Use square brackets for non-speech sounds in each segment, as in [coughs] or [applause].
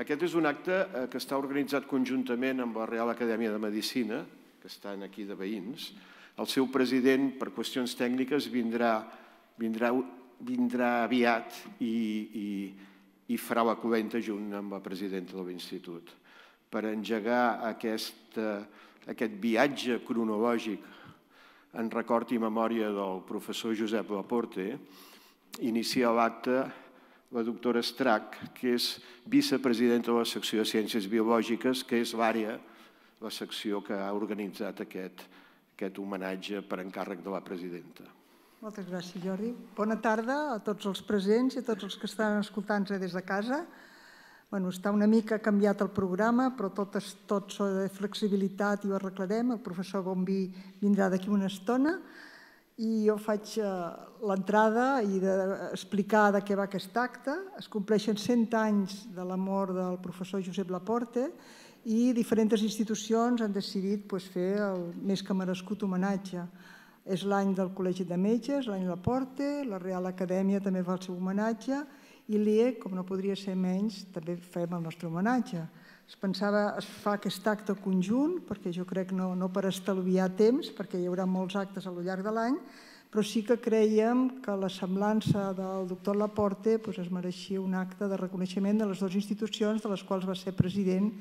Aquest és un acte eh, que està organitzat conjuntament amb la Real Acadèmia de Medicina, que estan aquí de veïns. El seu president, per qüestions tècniques, vindrà, vindrà, vindrà aviat i, i, i farà la coventa junt amb la presidenta de l'Institut per engegar aquest, aquest viatge cronològic en record i memòria del professor Josep Laporte, inicia l'acte la doctora Strac, que és vicepresidenta de la secció de Ciències Biològiques, que és l'àrea, la secció que ha organitzat aquest, aquest homenatge per encàrrec de la presidenta. Moltes gràcies, Jordi. Bona tarda a tots els presents i a tots els que estan escoltant-nos des de casa. Bueno, està una mica canviat el programa, però tot, és, tot de flexibilitat i ho arreglarem. El professor Bombí vindrà d'aquí una estona i jo faig eh, l'entrada i d'explicar de què va aquest acte. Es compleixen 100 anys de la mort del professor Josep Laporte i diferents institucions han decidit fer el més que merescut homenatge. És l'any del Col·legi de Metges, l'any Laporte, la Real Acadèmia també fa el seu homenatge i l'IE, com no podria ser menys, també fem el nostre homenatge. Es pensava, es fa aquest acte conjunt, perquè jo crec no, no per estalviar temps, perquè hi haurà molts actes a lo llarg de l'any, però sí que creiem que la semblança del doctor Laporte doncs, es mereixia un acte de reconeixement de les dues institucions de les quals va ser president,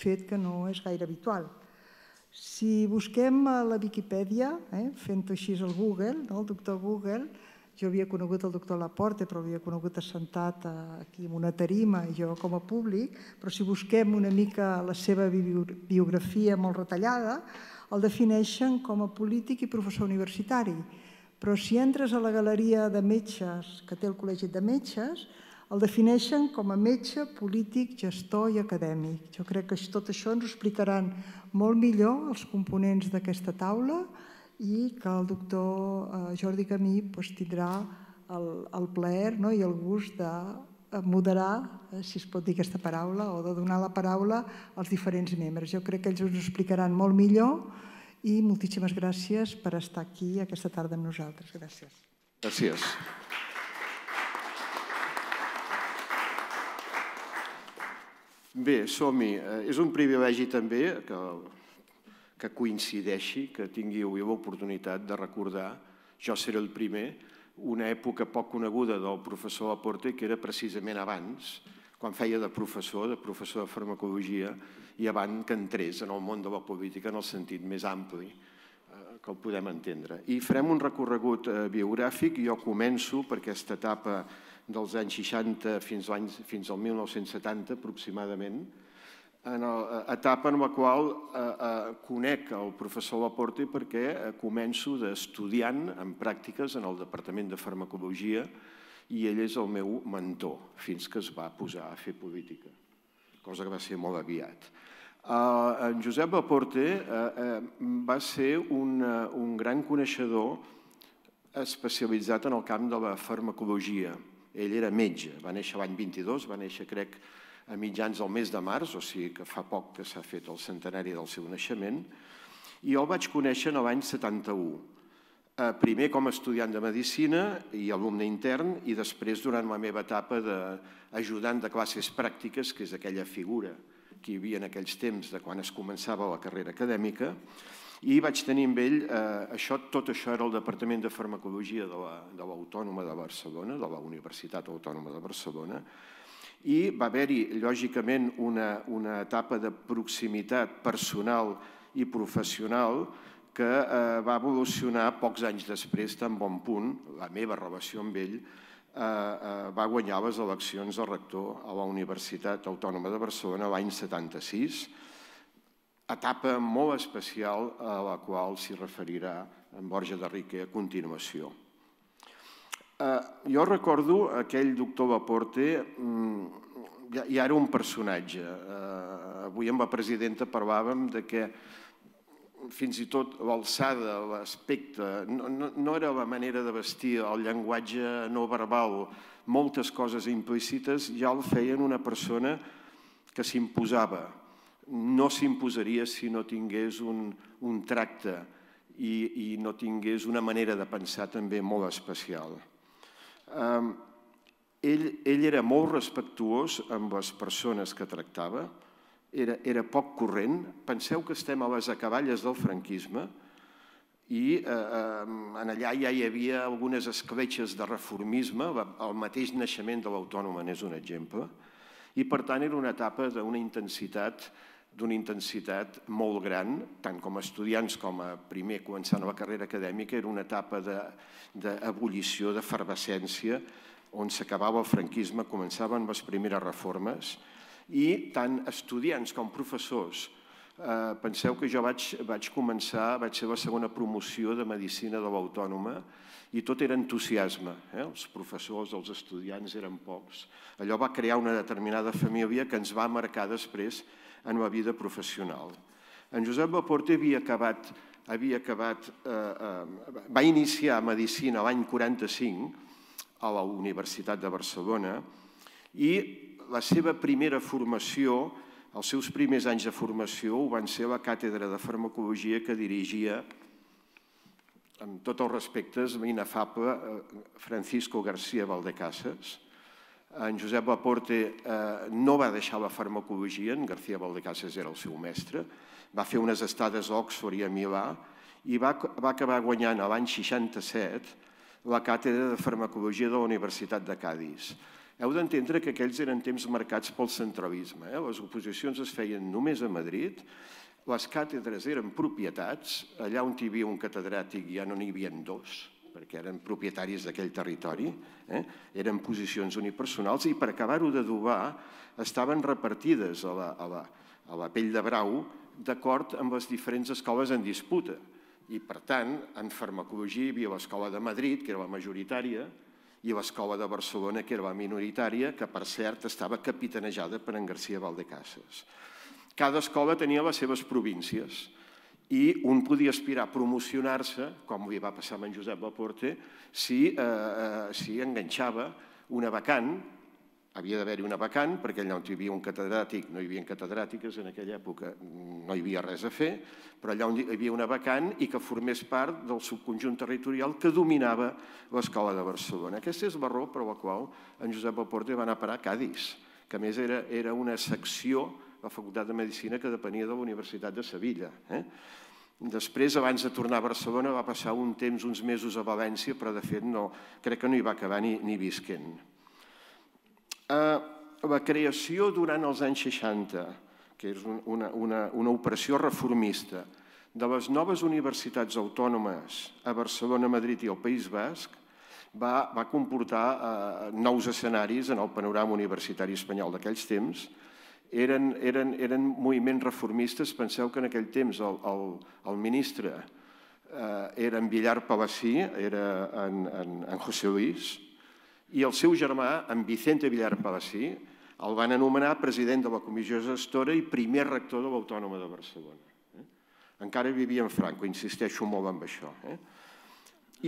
fet que no és gaire habitual. Si busquem a la Viquipèdia, eh, fent-ho així al Google, no, el doctor Google, jo havia conegut el doctor Laporte, però l'havia conegut assentat aquí en una tarima, jo com a públic, però si busquem una mica la seva biografia molt retallada, el defineixen com a polític i professor universitari. Però si entres a la galeria de metges que té el Col·legi de Metges, el defineixen com a metge, polític, gestor i acadèmic. Jo crec que tot això ens ho explicaran molt millor els components d'aquesta taula, i que el doctor eh, Jordi Camí doncs, tindrà el, el plaer no? i el gust de eh, moderar, eh, si es pot dir aquesta paraula, o de donar la paraula als diferents membres. Jo crec que ells us explicaran molt millor i moltíssimes gràcies per estar aquí aquesta tarda amb nosaltres. Gràcies. Gràcies. Bé, som-hi. És un privilegi també que que coincideixi, que tingueu l'oportunitat de recordar, jo seré el primer, una època poc coneguda del professor Laporte, que era precisament abans, quan feia de professor, de professor de farmacologia, i abans que entrés en el món de la política en el sentit més ampli eh, que el podem entendre. I farem un recorregut eh, biogràfic, jo començo per aquesta etapa dels anys 60 fins, fins al 1970 aproximadament, en l'etapa en la qual eh, eh, conec el professor Laporte perquè eh, començo d'estudiant en pràctiques en el Departament de Farmacologia i ell és el meu mentor fins que es va posar a fer política, cosa que va ser molt aviat. Uh, en Josep Laporte uh, va ser un, un gran coneixedor especialitzat en el camp de la farmacologia. Ell era metge, va néixer l'any 22, va néixer, crec, a mitjans del mes de març, o sigui que fa poc que s'ha fet el centenari del seu naixement, i jo el vaig conèixer en l'any 71, eh, primer com a estudiant de Medicina i alumne intern, i després durant la meva etapa d'ajudant de classes pràctiques, que és aquella figura que hi havia en aquells temps de quan es començava la carrera acadèmica, i vaig tenir amb ell, eh, això, tot això era el Departament de Farmacologia de l'Autònoma de, de Barcelona, de la Universitat Autònoma de Barcelona, i va haver-hi, lògicament, una, una etapa de proximitat personal i professional que eh, va evolucionar pocs anys després, tan bon punt, la meva relació amb ell, eh, eh, va guanyar les eleccions de rector a la Universitat Autònoma de Barcelona l'any 76, etapa molt especial a la qual s'hi referirà en Borja de Rique a continuació. Eh, jo recordo aquell doctor Laporte, mm, ja, ja era un personatge. Eh, avui amb la presidenta parlàvem de que fins i tot l'alçada, l'aspecte, no, no, no era la manera de vestir, el llenguatge no verbal, moltes coses implícites ja el feien una persona que s'imposava. No s'imposaria si no tingués un, un tracte i, i no tingués una manera de pensar també molt especial. Ell, ell era molt respectuós amb les persones que tractava, era, era poc corrent. Penseu que estem a les acaballes del franquisme i eh, eh, en allà ja hi havia algunes escletxes de reformisme, el mateix naixement de l'autònoma n'és un exemple, i per tant era una etapa d'una intensitat d'una intensitat molt gran, tant com a estudiants com a primer començant la carrera acadèmica, era una etapa d'ebullició, de, d'efervescència, on s'acabava el franquisme, començaven les primeres reformes, i tant estudiants com professors eh, penseu que jo vaig, vaig començar, vaig ser la segona promoció de Medicina de l'Autònoma i tot era entusiasme. Eh? Els professors, els estudiants eren pocs. Allò va crear una determinada família que ens va marcar després en la vida professional. En Josep Laporte havia acabat, havia acabat eh, eh, va iniciar Medicina l'any 45 a la Universitat de Barcelona i la seva primera formació, els seus primers anys de formació, ho van ser la càtedra de farmacologia que dirigia, amb tots els respectes, l'inefable eh, Francisco García Valdecasas. En Josep Laporte eh, no va deixar la farmacologia, en García Valdecasas era el seu mestre, va fer unes estades a Oxford i a Milà i va, va acabar guanyant l'any 67 la càtedra de farmacologia de la Universitat de Cádiz. Heu d'entendre que aquells eren temps marcats pel centralisme. Eh? Les oposicions es feien només a Madrid, les càtedres eren propietats, allà on hi havia un catedràtic ja no n'hi havia dos, perquè eren propietaris d'aquell territori, eh? eren posicions unipersonals i per acabar-ho d'adobar estaven repartides a la, a, la, a la pell de brau d'acord amb les diferents escoles en disputa. I, per tant, en farmacologia hi havia l'escola de Madrid, que era la majoritària, i l'escola de Barcelona, que era la minoritària, que per cert estava capitanejada per en García Valdecasas. Cada escola tenia les seves províncies i un podia aspirar a promocionar-se, com li va passar amb en Josep Laporte, si, eh, eh, si enganxava una vacant havia d'haver-hi una vacant, perquè allà on hi havia un catedràtic, no hi havia catedràtiques en aquella època, no hi havia res a fer, però allà on hi havia una vacant i que formés part del subconjunt territorial que dominava l'escola de Barcelona. Aquesta és la raó per la qual en Josep Alporte va anar a parar a Cádiz, que a més era, era una secció, la Facultat de Medicina, que depenia de la Universitat de Sevilla. Eh? Després, abans de tornar a Barcelona, va passar un temps, uns mesos a València, però de fet no, crec que no hi va acabar ni, ni visquent. Eh, la creació durant els anys 60, que és una, una, una operació reformista, de les noves universitats autònomes a Barcelona, Madrid i al País Basc, va, va comportar eh, nous escenaris en el panorama universitari espanyol d'aquells temps. Eren, eren, eren moviments reformistes, penseu que en aquell temps el, el, el ministre eh, era en Villar Palací, era en, en, en José Luis, i el seu germà, en Vicente Villar Palací, el van anomenar president de la comissió gestora i primer rector de l'Autònoma de Barcelona. Eh? Encara vivia en Franco, insisteixo molt en això. Eh?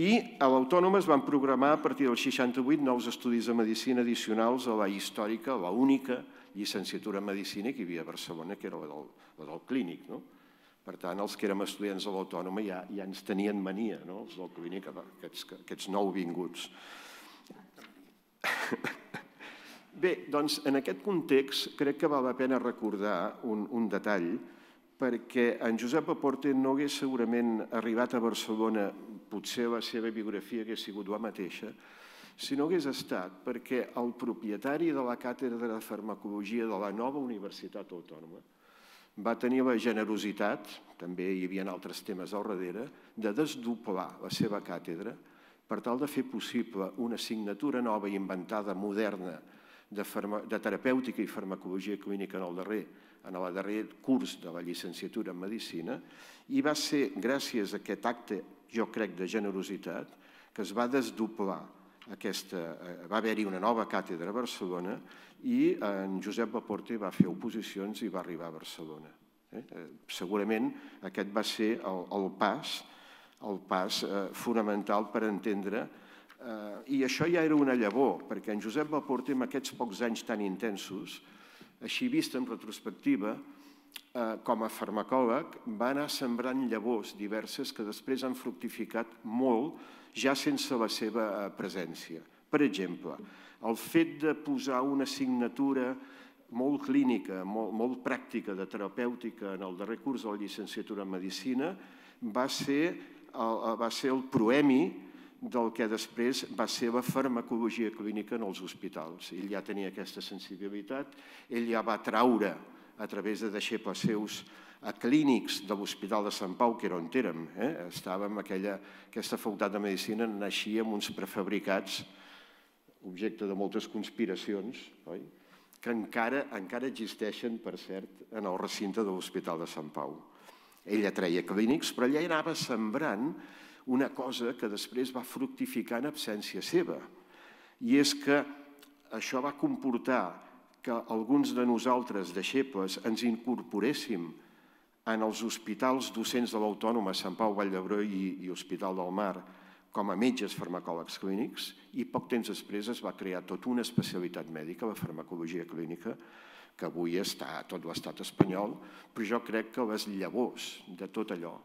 I a l'Autònoma es van programar a partir del 68 nous estudis de medicina addicionals a la històrica, la única llicenciatura en medicina que hi havia a Barcelona, que era la del, la del clínic. No? Per tant, els que érem estudiants de l'Autònoma ja, ja ens tenien mania, no? els del clínic, aquests, aquests nou vinguts. [laughs] Bé, doncs en aquest context crec que val la pena recordar un, un detall perquè en Josep Aporte no hagués segurament arribat a Barcelona, potser la seva biografia hagués sigut la mateixa, si no hagués estat perquè el propietari de la càtedra de farmacologia de la nova Universitat Autònoma va tenir la generositat, també hi havia altres temes al darrere, de desdoblar la seva càtedra per tal de fer possible una assignatura nova i inventada, moderna, de, farma, de terapèutica i farmacologia clínica en el darrer, en el darrer curs de la llicenciatura en Medicina, i va ser gràcies a aquest acte, jo crec, de generositat, que es va desdoblar aquesta, eh, va haver-hi una nova càtedra a Barcelona i en Josep Laporte va fer oposicions i va arribar a Barcelona. Eh? eh segurament aquest va ser el, el pas el pas eh, fonamental per entendre eh, i això ja era una llavor, perquè en Josep Laporte, amb aquests pocs anys tan intensos, així vist en retrospectiva, eh, com a farmacòleg, va anar sembrant llavors diverses que després han fructificat molt ja sense la seva eh, presència. Per exemple, el fet de posar una assignatura molt clínica, molt, molt pràctica de terapèutica en el darrer curs de la llicenciatura en Medicina va ser el, va ser el proemi del que després va ser la farmacologia clínica en els hospitals. Ell ja tenia aquesta sensibilitat, ell ja va traure a través de deixebles seus a clínics de l'Hospital de Sant Pau, que era on érem. Eh? Estàvem, aquella, aquesta facultat de Medicina naixia amb uns prefabricats, objecte de moltes conspiracions, oi? que encara, encara existeixen, per cert, en el recinte de l'Hospital de Sant Pau. Ella treia clínics, però ella anava sembrant una cosa que després va fructificar en absència seva. I és que això va comportar que alguns de nosaltres, deixebles, ens incorporéssim en els hospitals docents de l'Autònoma, Sant Pau, Vall d'Hebró i, i Hospital del Mar, com a metges farmacòlegs clínics, i poc temps després es va crear tota una especialitat mèdica, la farmacologia clínica, que avui està a tot l'estat espanyol, però jo crec que les llavors de tot allò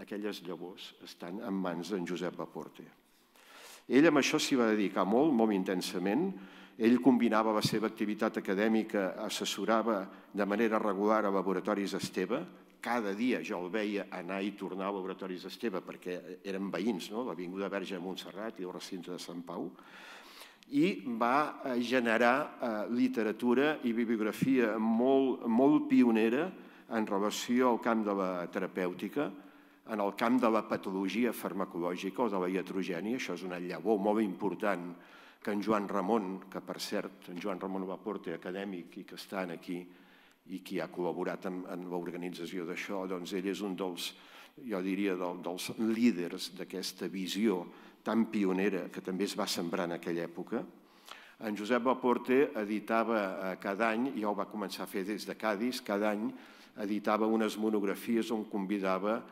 aquelles llavors estan en mans d'en Josep Laporte. Ell amb això s'hi va dedicar molt, molt intensament. Ell combinava la seva activitat acadèmica, assessorava de manera regular a laboratoris Esteve. Cada dia jo el veia anar i tornar a laboratoris Esteve perquè eren veïns, no? l'Avinguda Verge de Montserrat i el recinte de Sant Pau. I va eh, generar eh, literatura i bibliografia molt, molt pionera en relació al camp de la terapèutica, en el camp de la patologia farmacològica o de la iatrogènia, això és una llavor molt important que en Joan Ramon, que per cert, en Joan Ramon Laporte, acadèmic i que està aquí i qui ha col·laborat en, en l'organització d'això, doncs ell és un dels, jo diria, del, dels líders d'aquesta visió tan pionera que també es va sembrar en aquella època. En Josep Laporte editava eh, cada any, ja ho va començar a fer des de Cádiz, cada any editava unes monografies on convidava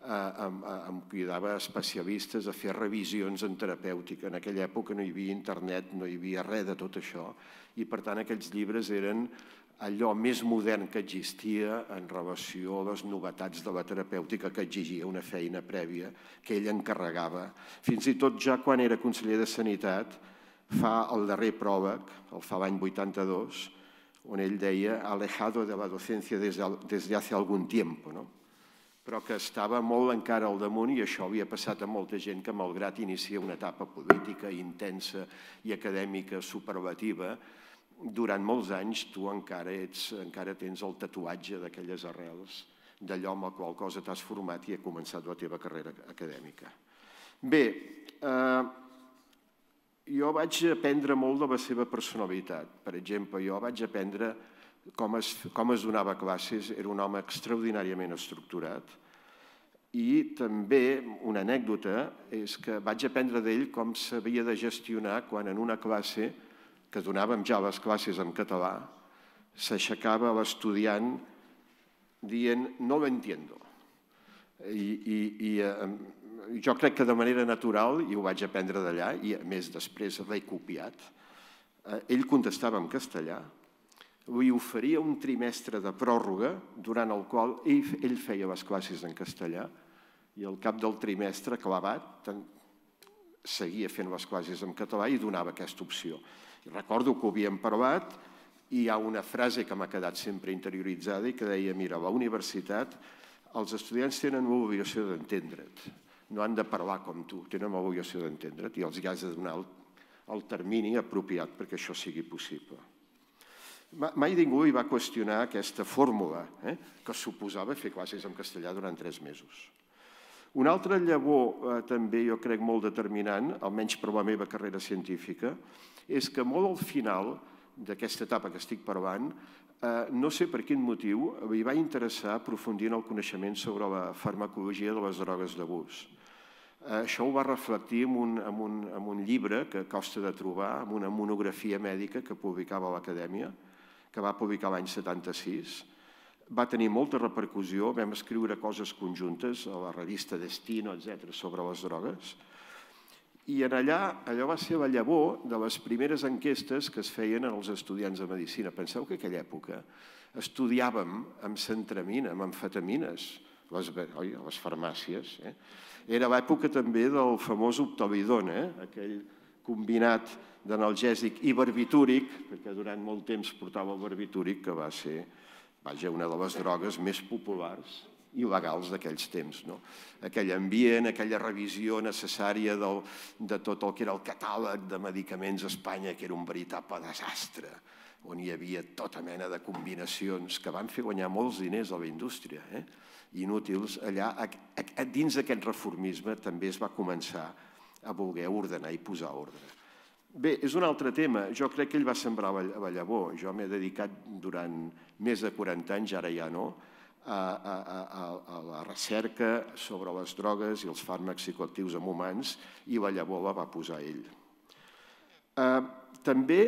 em, em cridava especialistes a fer revisions en terapèutica. En aquella època no hi havia internet, no hi havia res de tot això, i per tant aquells llibres eren allò més modern que existia en relació a les novetats de la terapèutica que exigia una feina prèvia que ell encarregava. Fins i tot ja quan era conseller de Sanitat fa el darrer pròleg, el fa l'any 82, on ell deia alejado de la docencia desde, hace algún tiempo, no? però que estava molt encara al damunt i això havia passat a molta gent que, malgrat inicia una etapa política intensa i acadèmica superlativa, durant molts anys tu encara, ets, encara tens el tatuatge d'aquelles arrels d'allò amb el qual cosa t'has format i ha començat la teva carrera acadèmica. Bé, eh, jo vaig aprendre molt de la seva personalitat. Per exemple, jo vaig aprendre com es, com es donava classes, era un home extraordinàriament estructurat, i també una anècdota és que vaig aprendre d'ell com s'havia de gestionar quan en una classe, que donàvem ja les classes en català, s'aixecava l'estudiant dient no lo entiendo. I, i, i eh, jo crec que de manera natural, i ho vaig aprendre d'allà, i a més després l'he copiat, eh, ell contestava en castellà, li oferia un trimestre de pròrroga durant el qual ell, ell feia les classes en castellà i al cap del trimestre clavat seguia fent les classes en català i donava aquesta opció. Recordo que ho havíem parlat i hi ha una frase que m'ha quedat sempre interioritzada i que deia, mira, a la universitat els estudiants tenen l'obligació d'entendre't, no han de parlar com tu, tenen l'obligació d'entendre't i els hi has de donar el, el termini apropiat perquè això sigui possible. Mai ningú hi va qüestionar aquesta fórmula eh, que suposava fer classes en castellà durant tres mesos. Una altra llavor eh, també jo crec molt determinant, almenys per la meva carrera científica, és que molt al final d'aquesta etapa que estic parlant, eh, no sé per quin motiu, li va interessar aprofundir en el coneixement sobre la farmacologia de les drogues d'abús. Eh, això ho va reflectir en un, en, un, en un llibre que costa de trobar, en una monografia mèdica que publicava l'Acadèmia, que va publicar l'any 76. Va tenir molta repercussió, vam escriure coses conjuntes a la revista Destino, etc sobre les drogues. I en allà, allò va ser la llavor de les primeres enquestes que es feien als estudiants de Medicina. Penseu que aquella època estudiàvem amb centramina, amb amfetamines, les, oi, les farmàcies. Eh? Era l'època també del famós Optovidon, eh? aquell combinat d'analgèsic i barbitúric, perquè durant molt temps portava el barbitúric, que va ser vaja, una de les drogues més populars i legals d'aquells temps. No? Aquell ambient, aquella revisió necessària del, de tot el que era el catàleg de medicaments a Espanya, que era un veritable desastre, on hi havia tota mena de combinacions que van fer guanyar molts diners a la indústria, eh? inútils. Allà, a, a, dins d'aquest reformisme, també es va començar a voler ordenar i posar ordre. Bé, és un altre tema. Jo crec que ell va sembrar la llavor. Jo m'he dedicat durant més de 40 anys, ara ja no, a, a, a, la recerca sobre les drogues i els fàrmacs psicoactius en humans i la llavor la va posar ell. Uh, també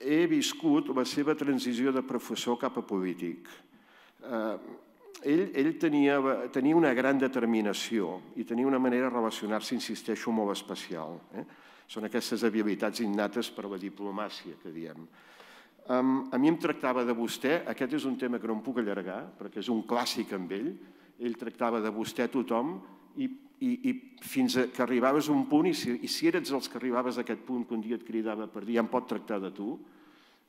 he viscut la seva transició de professor cap a polític. Uh, ell, ell tenia, tenia una gran determinació i tenia una manera de relacionar-se, insisteixo, molt especial. Eh? Són aquestes habilitats innates per a la diplomàcia, que diem. Um, a mi em tractava de vostè, aquest és un tema que no em puc allargar, perquè és un clàssic amb ell, ell tractava de vostè a tothom i, i, i fins a que arribaves a un punt, i si, i si eres els que arribaves a aquest punt que un dia et cridava per dir ja em pot tractar de tu,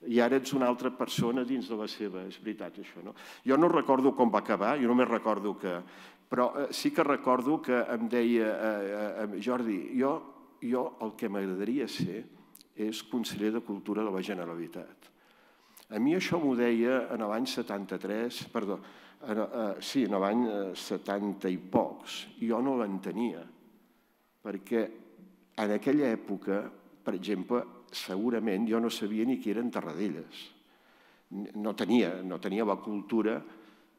i ara ets una altra persona dins de la seva, és veritat això, no? Jo no recordo com va acabar, jo només recordo que... Però eh, sí que recordo que em deia, eh, eh, Jordi, jo jo el que m'agradaria ser és conseller de Cultura de la Generalitat. A mi això m'ho deia en l'any 73, perdó, en, uh, sí, en l'any 70 i pocs. Jo no l'entenia, perquè en aquella època, per exemple, segurament jo no sabia ni qui eren Terradelles. No tenia, no tenia la cultura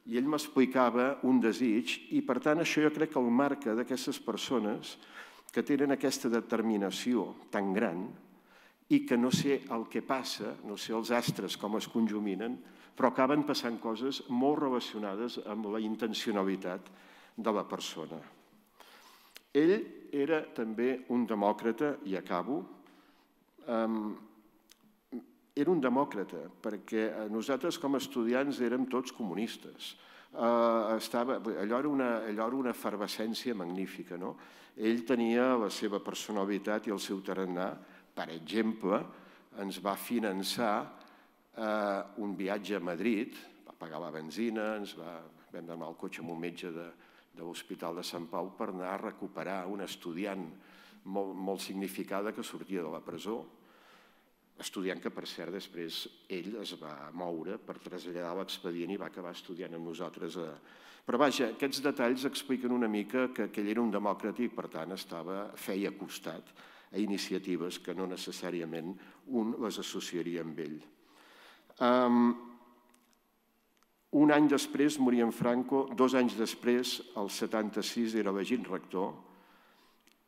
i ell m'explicava un desig i per tant això jo crec que el marca d'aquestes persones que tenen aquesta determinació tan gran i que no sé el que passa, no sé els astres com es conjuminen, però acaben passant coses molt relacionades amb la intencionalitat de la persona. Ell era també un demòcrata, i acabo, um, era un demòcrata, perquè nosaltres com a estudiants érem tots comunistes. Uh, estava, allò, era una, allò era una efervescència magnífica. No? Ell tenia la seva personalitat i el seu tarannà. Per exemple, ens va finançar eh, un viatge a Madrid, va pagar la benzina, ens va, vam anar al cotxe amb un metge de, de l'Hospital de Sant Pau per anar a recuperar un estudiant molt, molt significada que sortia de la presó, estudiant que, per cert, després ell es va moure per traslladar l'expedient i va acabar estudiant amb nosaltres a, però vaja, aquests detalls expliquen una mica que, que ell era un demòcrata i per tant estava, feia costat a iniciatives que no necessàriament un les associaria amb ell. Um, un any després moria en Franco, dos anys després, el 76, era elegit rector,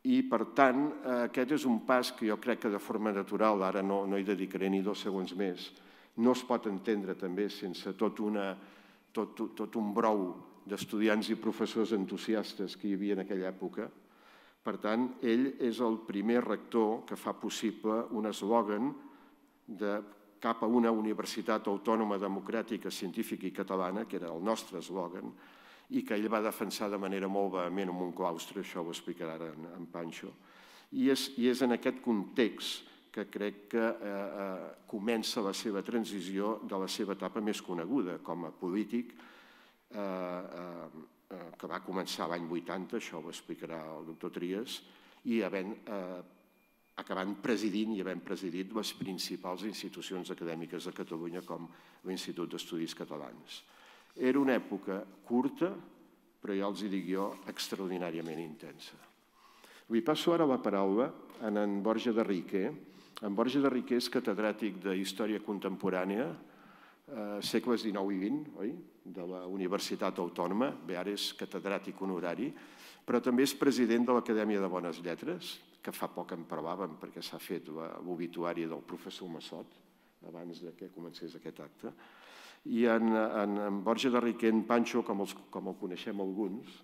i per tant aquest és un pas que jo crec que de forma natural, ara no, no hi dedicaré ni dos segons més, no es pot entendre també sense tot, una, tot, tot un brou d'estudiants i professors entusiastes que hi havia en aquella època. Per tant, ell és el primer rector que fa possible un eslògan de cap a una universitat autònoma, democràtica, científica i catalana, que era el nostre eslògan, i que ell va defensar de manera molt vehement en un claustre, això ho explicarà ara en, en Pancho. I és, I és en aquest context que crec que eh, eh, comença la seva transició de la seva etapa més coneguda com a polític, Eh, eh, eh, que va començar l'any 80, això ho explicarà el doctor Trias, i havent, eh, acabant presidint i havent presidit les principals institucions acadèmiques de Catalunya com l'Institut d'Estudis Catalans. Era una època curta, però ja els hi dic jo, extraordinàriament intensa. Li passo ara la paraula a en Borja de Riquer. En Borja de Riquer és catedràtic de Història Contemporània, eh, segles XIX i XX, oi? De la Universitat Autònoma, bé, ara és catedràtic honorari, però també és president de l'Acadèmia de Bones Lletres, que fa poc en parlàvem perquè s'ha fet l'obituari del professor Massot, abans de que comencés aquest acte. I en, en, en Borja de Riquent Pancho, com, els, com el coneixem alguns,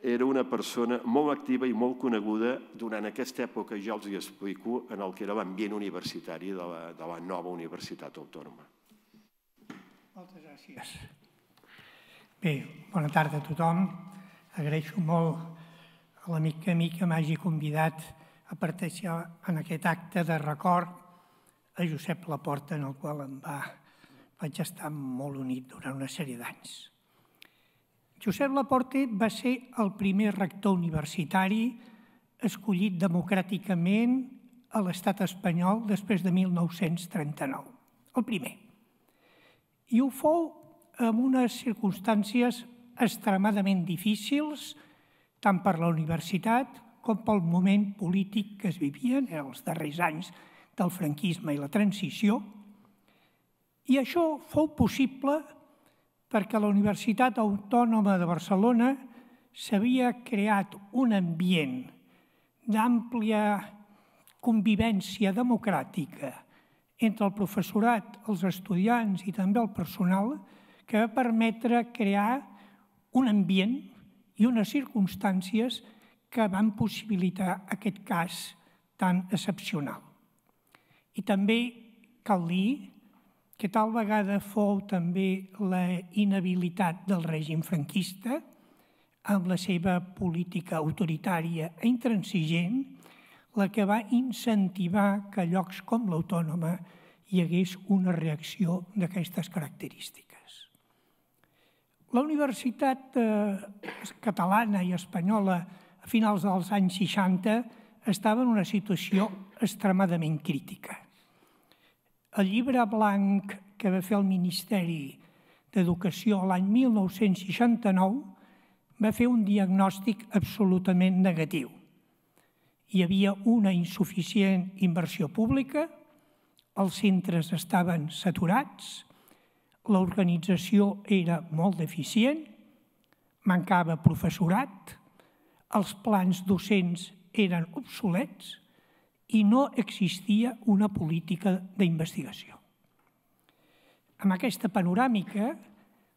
era una persona molt activa i molt coneguda durant aquesta època, ja els hi explico, en el que era l'ambient universitari de la, de la nova Universitat Autònoma. Moltes gràcies. Bé, bona tarda a tothom. Agraeixo molt a l'amic mi que m'hagi convidat a participar en aquest acte de record a Josep Laporta, en el qual em va, vaig estar molt unit durant una sèrie d'anys. Josep Laporte va ser el primer rector universitari escollit democràticament a l'estat espanyol després de 1939. El primer. I ho fou en unes circumstàncies extremadament difícils, tant per la universitat com pel moment polític que es vivien en els darrers anys del franquisme i la transició. I això fou possible perquè la Universitat Autònoma de Barcelona s'havia creat un ambient d'àmplia convivència democràtica entre el professorat, els estudiants i també el personal va permetre crear un ambient i unes circumstàncies que van possibilitar aquest cas tan excepcional. I també cal dir que tal vegada fou també la inhabilitat del règim franquista amb la seva política autoritària i intransigent la que va incentivar que a llocs com l'Autònoma hi hagués una reacció d'aquestes característiques. La Universitat eh, catalana i espanyola a finals dels anys 60 estava en una situació extremadament crítica. El llibre blanc que va fer el Ministeri d'Educació l'any 1969 va fer un diagnòstic absolutament negatiu hi havia una insuficient inversió pública, els centres estaven saturats, l'organització era molt deficient, mancava professorat, els plans docents eren obsolets i no existia una política d'investigació. Amb aquesta panoràmica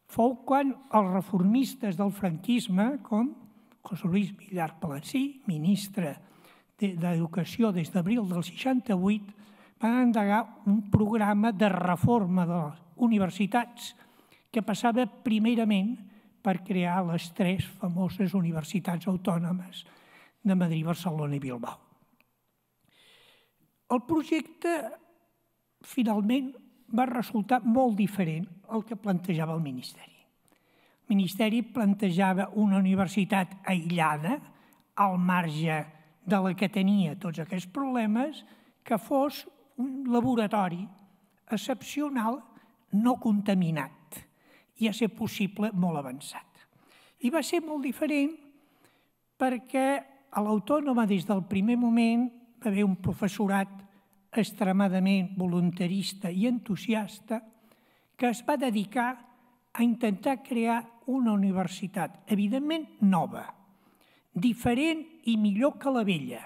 fou quan els reformistes del franquisme, com José Luis Villar Palací, ministre d'Educació des d'abril del 68 van endegar un programa de reforma de les universitats que passava primerament per crear les tres famoses universitats autònomes de Madrid, Barcelona i Bilbao. El projecte finalment va resultar molt diferent al que plantejava el Ministeri. El Ministeri plantejava una universitat aïllada, al marge de la que tenia tots aquests problemes, que fos un laboratori excepcional no contaminat i a ser possible molt avançat. I va ser molt diferent perquè a l'Autònoma des del primer moment va haver un professorat extremadament voluntarista i entusiasta que es va dedicar a intentar crear una universitat, evidentment nova, diferent i millor que la vella,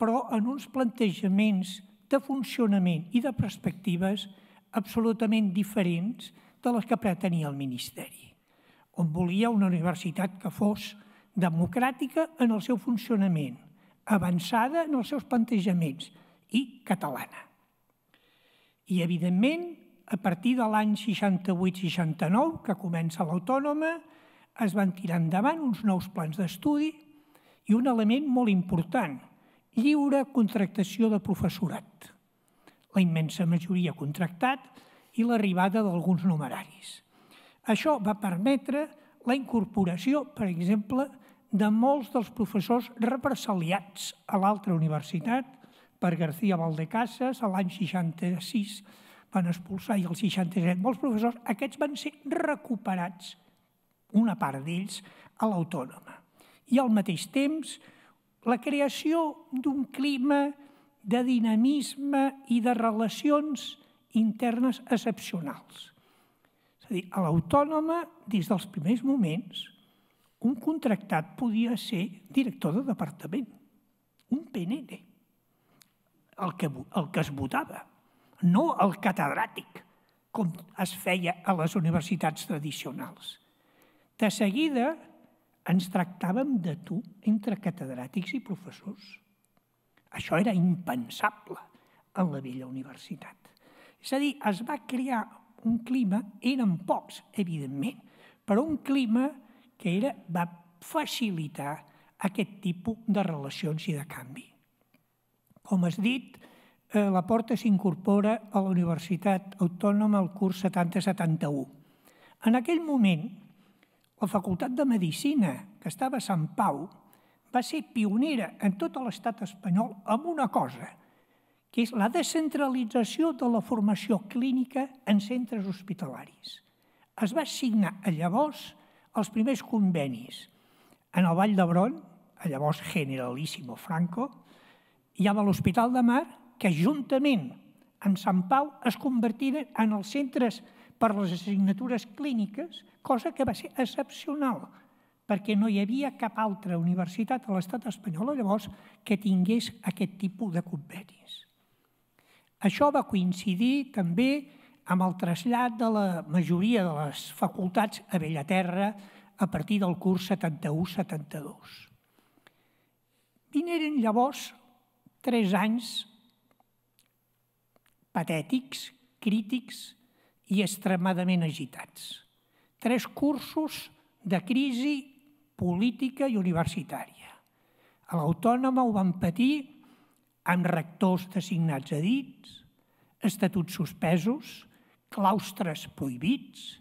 però en uns plantejaments de funcionament i de perspectives absolutament diferents de les que pretenia el Ministeri, on volia una universitat que fos democràtica en el seu funcionament, avançada en els seus plantejaments i catalana. I, evidentment, a partir de l'any 68-69, que comença l'Autònoma, es van tirar endavant uns nous plans d'estudi i un element molt important, lliure contractació de professorat. La immensa majoria contractat i l'arribada d'alguns numeraris. Això va permetre la incorporació, per exemple, de molts dels professors represaliats a l'altra universitat. Per García Valdecasas a l'any 66 van expulsar i el 67 molts professors, aquests van ser recuperats, una part d'ells, a l'autònoma. I al mateix temps la creació d'un clima de dinamisme i de relacions internes excepcionals. És a dir, a l'autònoma, des dels primers moments, un contractat podia ser director de departament, un PNN, el que, el que es votava, no el catedràtic, com es feia a les universitats tradicionals. De seguida, ens tractàvem de tu entre catedràtics i professors. Això era impensable en la vella universitat. És a dir, es va crear un clima, eren pocs, evidentment, però un clima que era, va facilitar aquest tipus de relacions i de canvi. Com has dit, eh, la Porta s'incorpora a la Universitat Autònoma al curs 70-71. En aquell moment, la Facultat de Medicina, que estava a Sant Pau, va ser pionera en tot l'estat espanyol amb una cosa, que és la descentralització de la formació clínica en centres hospitalaris. Es va signar llavors els primers convenis en el Vall d'Hebron, llavors Generalíssimo Franco, hi havia l'Hospital de Mar, que juntament amb Sant Pau es convertiren en els centres per les assignatures clíniques, cosa que va ser excepcional, perquè no hi havia cap altra universitat a l'estat espanyol llavors que tingués aquest tipus de convenis. Això va coincidir també amb el trasllat de la majoria de les facultats a Bellaterra a partir del curs 71-72. Vineren llavors tres anys patètics, crítics i extremadament agitats. Tres cursos de crisi política i universitària. A l'Autònoma ho van patir amb rectors designats a dits, estatuts suspesos, claustres prohibits,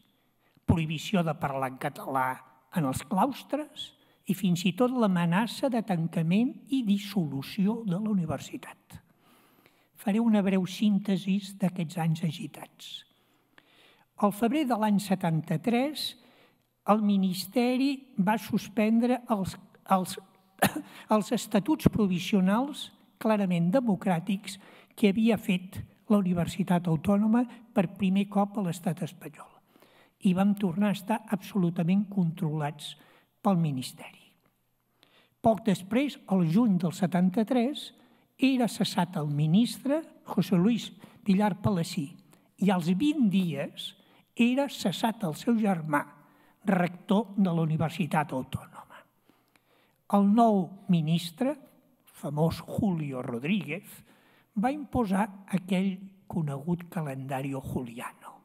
prohibició de parlar en català en els claustres i fins i tot l'amenaça de tancament i dissolució de la universitat. Faré una breu síntesi d'aquests anys agitats. Al febrer de l'any 73, el Ministeri va suspendre els, els, [coughs] els estatuts provisionals clarament democràtics que havia fet la Universitat Autònoma per primer cop a l'estat espanyol. I vam tornar a estar absolutament controlats pel Ministeri. Poc després, al juny del 73, era cessat el ministre José Luis Villar Palací i als 20 dies era cessat el seu germà, rector de la Universitat Autònoma. El nou ministre, famós Julio Rodríguez, va imposar aquell conegut calendari juliano.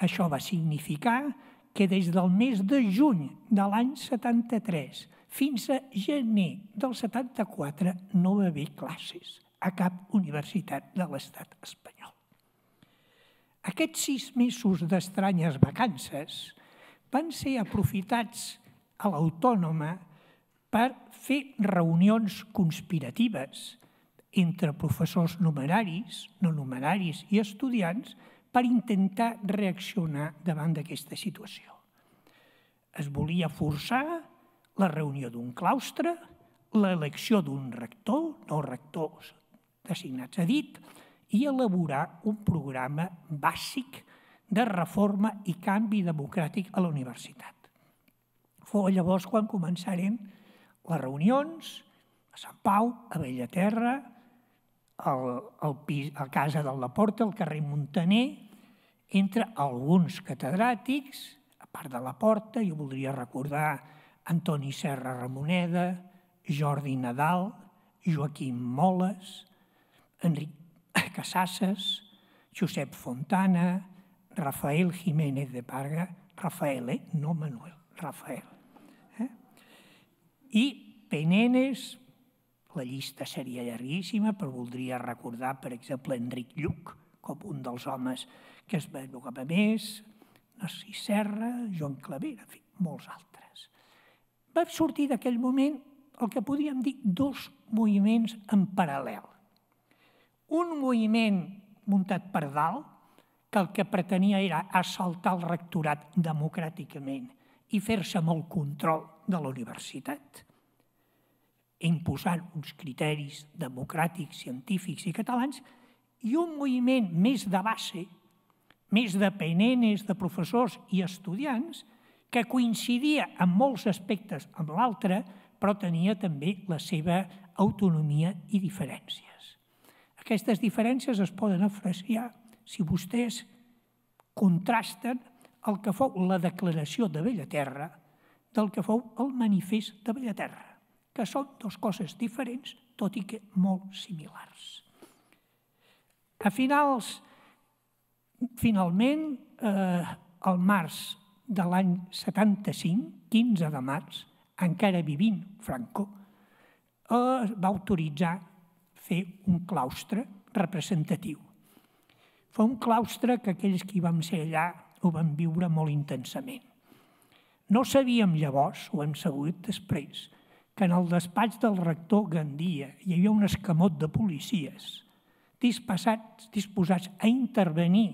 Això va significar que des del mes de juny de l'any 73 fins a gener del 74 no va haver classes a cap universitat de l'estat espanyol. Aquests sis mesos d'estranyes vacances van ser aprofitats a l'autònoma per fer reunions conspiratives entre professors numeraris, no numeraris i estudiants per intentar reaccionar davant d'aquesta situació. Es volia forçar la reunió d'un claustre, l'elecció d'un rector, no rectors designats a dit, i elaborar un programa bàsic de reforma i canvi democràtic a la universitat. Fou llavors quan començaren les reunions a Sant Pau, a Bellaterra, al, al a casa del Laporta, al carrer Montaner, entre alguns catedràtics, a part de la porta, jo voldria recordar Antoni Serra Ramoneda, Jordi Nadal, Joaquim Moles, Enric Casasses, Josep Fontana, Rafael Jiménez de Parga, Rafael, eh? no Manuel, Rafael. Eh? I Penenes, la llista seria llarguíssima, però voldria recordar, per exemple, Enric Lluc, com un dels homes que es va educar més, Narcís Serra, Joan Claver, en fi, molts altres. Va sortir d'aquell moment el que podríem dir dos moviments en paral·lel. Un moviment muntat per dalt, que el que pretenia era assaltar el rectorat democràticament i fer-se amb el control de la universitat, imposant uns criteris democràtics, científics i catalans, i un moviment més de base, més de penenes, de professors i estudiants, que coincidia en molts aspectes amb l'altre, però tenia també la seva autonomia i diferències. Aquestes diferències es poden apreciar si vostès contrasten el que fou la declaració de Bellaterra del que fou el manifest de Bellaterra, que són dues coses diferents, tot i que molt similars. A finals, finalment, eh, al març de l'any 75, 15 de març, encara vivint Franco, eh, va autoritzar fer un claustre representatiu. Fa un claustre que aquells que hi vam ser allà ho van viure molt intensament. No sabíem llavors, ho hem sabut després, que en el despatx del rector Gandia hi havia un escamot de policies disposats, disposats a intervenir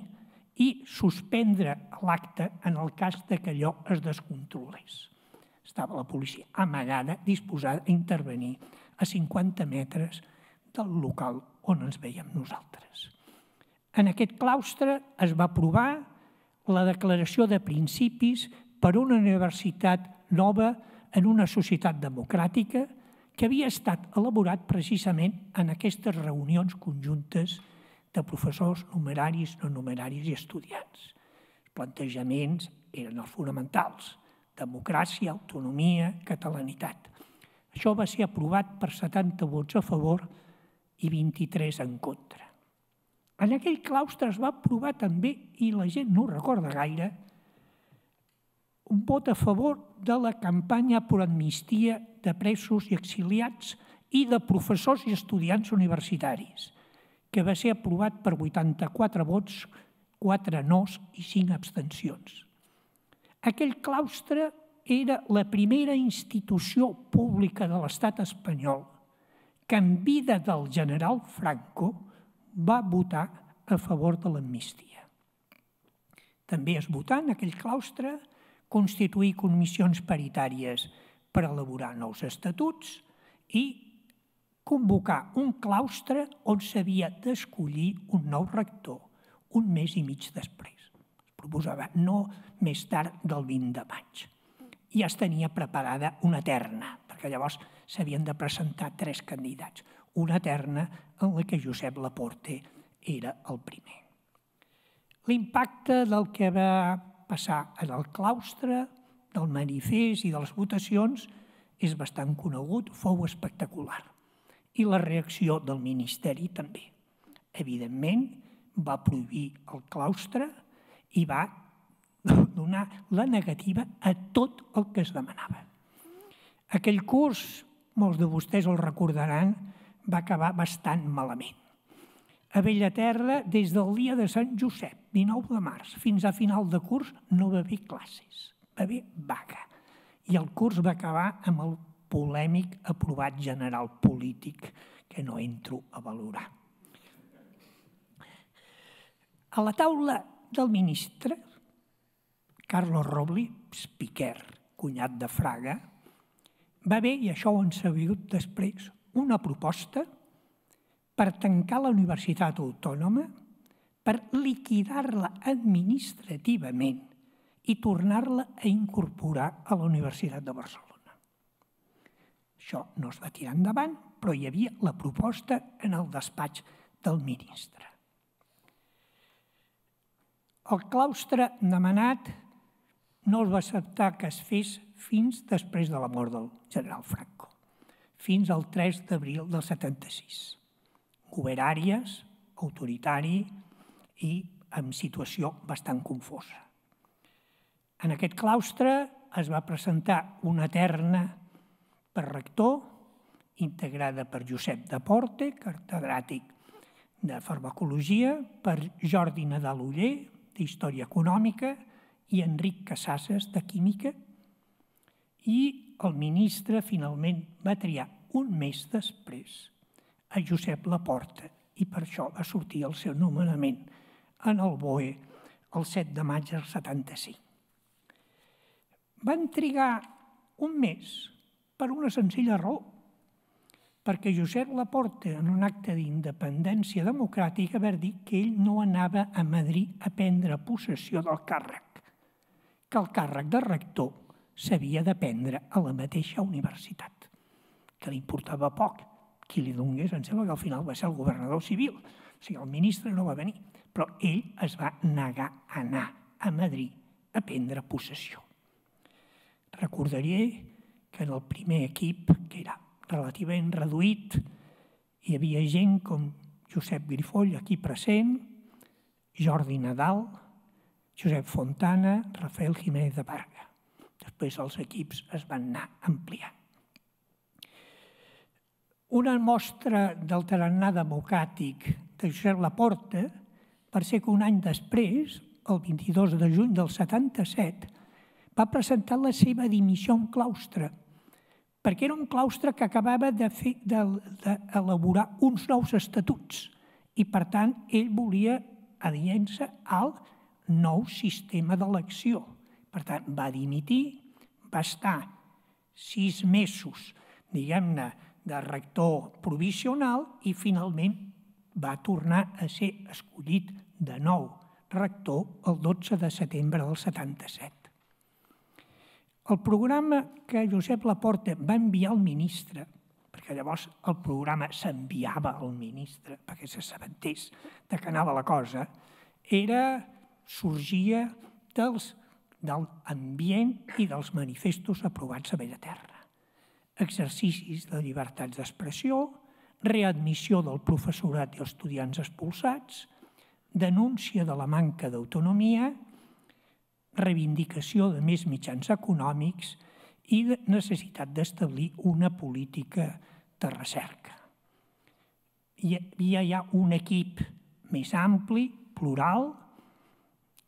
i suspendre l'acte en el cas de que allò es descontrolés. Estava la policia amagada, disposada a intervenir a 50 metres del local on ens veiem nosaltres. En aquest claustre es va aprovar la declaració de principis per una universitat nova en una societat democràtica que havia estat elaborat precisament en aquestes reunions conjuntes de professors numeraris, no numeraris i estudiants. Els plantejaments eren els fonamentals, democràcia, autonomia, catalanitat. Això va ser aprovat per 70 vots a favor i 23 en contra. En aquell claustre es va aprovar també, i la gent no ho recorda gaire, un vot a favor de la campanya per amnistia de presos i exiliats i de professors i estudiants universitaris, que va ser aprovat per 84 vots, 4 nos i 5 abstencions. Aquell claustre era la primera institució pública de l'estat espanyol que en vida del general Franco va votar a favor de l'amnistia. També es votà en aquell claustre constituir comissions paritàries per elaborar nous estatuts i convocar un claustre on s'havia d'escollir un nou rector un mes i mig després. Es proposava no més tard del 20 de maig. I ja es tenia preparada una terna, perquè llavors s'havien de presentar tres candidats. Una terna en la que Josep Laporte era el primer. L'impacte del que va passar en el claustre, del manifest i de les votacions és bastant conegut, fou espectacular. I la reacció del Ministeri també. Evidentment, va prohibir el claustre i va donar la negativa a tot el que es demanava. Aquell curs, molts de vostès el recordaran, va acabar bastant malament a Bellaterra des del dia de Sant Josep, 19 de març, fins a final de curs no va haver classes, va haver vaga. I el curs va acabar amb el polèmic aprovat general polític que no entro a valorar. A la taula del ministre, Carlos Robli, Piquer, cunyat de Fraga, va haver, i això ho han sabut després, una proposta per tancar la Universitat Autònoma, per liquidar-la administrativament i tornar-la a incorporar a la Universitat de Barcelona. Això no es va tirar endavant, però hi havia la proposta en el despatx del ministre. El claustre demanat no es va acceptar que es fes fins després de la mort del general Franco, fins al 3 d'abril del 76 govern àries, autoritari i amb situació bastant confosa. En aquest claustre es va presentar una terna per rector, integrada per Josep de Porte, catedràtic de farmacologia, per Jordi Nadal Uller, d'Història Econòmica, i Enric Casasses, de Química, i el ministre finalment va triar un mes després a Josep Laporta i per això va sortir el seu nomenament en el BOE el 7 de maig del 75. Van trigar un mes per una senzilla raó, perquè Josep Laporta, en un acte d'independència democràtica, va dir que ell no anava a Madrid a prendre possessió del càrrec, que el càrrec de rector s'havia de prendre a la mateixa universitat, que li importava poc, qui li donés, em sembla que al final va ser el governador civil, o sigui, el ministre no va venir, però ell es va negar a anar a Madrid a prendre possessió. Recordaré que en el primer equip, que era relativament reduït, hi havia gent com Josep Grifoll, aquí present, Jordi Nadal, Josep Fontana, Rafael Jiménez de Varga. Després els equips es van anar ampliant. una mostra del tarannà democràtic de Josep Laporta per ser que un any després, el 22 de juny del 77, va presentar la seva dimissió en claustre, perquè era un claustre que acabava d'elaborar de, de, uns nous estatuts i, per tant, ell volia adient-se al nou sistema d'elecció. Per tant, va dimitir, va estar sis mesos, diguem-ne, de rector provisional i finalment va tornar a ser escollit de nou rector el 12 de setembre del 77. El programa que Josep Laporta va enviar al ministre, perquè llavors el programa s'enviava al ministre perquè s'assabentés de què anava la cosa, era, sorgia dels, de l'ambient i dels manifestos aprovats a Bellaterra. Exercicis de llibertats d'expressió, readmissió del professorat i estudiants expulsats, denúncia de la manca d'autonomia reivindicació de més mitjans econòmics i necessitat d'establir una política de recerca. Hi havia ja un equip més ampli, plural,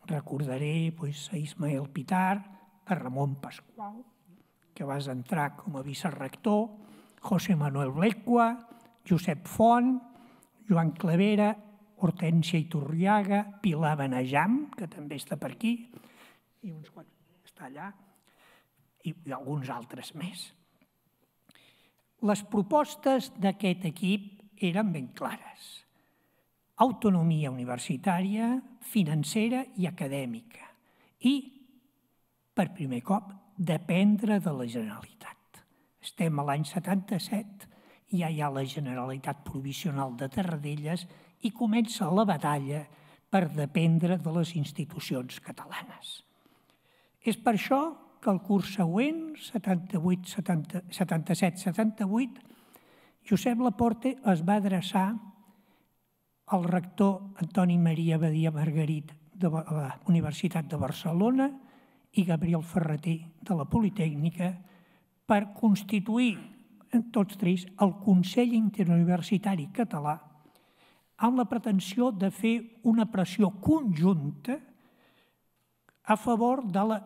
recordaré pues, a Ismael Pitar, a Ramon Pasqual, que vas entrar com a vicerrector, José Manuel Blecua, Josep Font, Joan Clavera, Hortència Iturriaga, Pilar Benejam, que també està per aquí, i uns quants està allà, i, i alguns altres més. Les propostes d'aquest equip eren ben clares. Autonomia universitària, financera i acadèmica. I, per primer cop, dependre de la Generalitat. Estem a l'any 77, ja hi ha la Generalitat Provisional de Terradelles i comença la batalla per dependre de les institucions catalanes. És per això que el curs següent, 77-78, Josep Laporte es va adreçar al rector Antoni Maria Badia Margarit de la Universitat de Barcelona i Gabriel Ferreter de la Politècnica per constituir en tots tres el Consell Interuniversitari Català amb la pretensió de fer una pressió conjunta a favor de la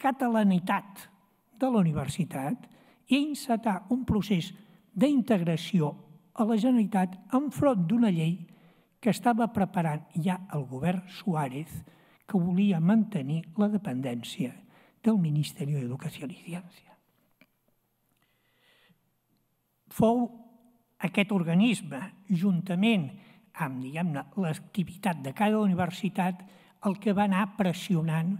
catalanitat de la universitat i encetar un procés d'integració a la Generalitat enfront d'una llei que estava preparant ja el govern Suárez, que volia mantenir la dependència del Ministeri d'Educació i Ciència. Fou aquest organisme, juntament amb l'activitat de cada universitat, el que va anar pressionant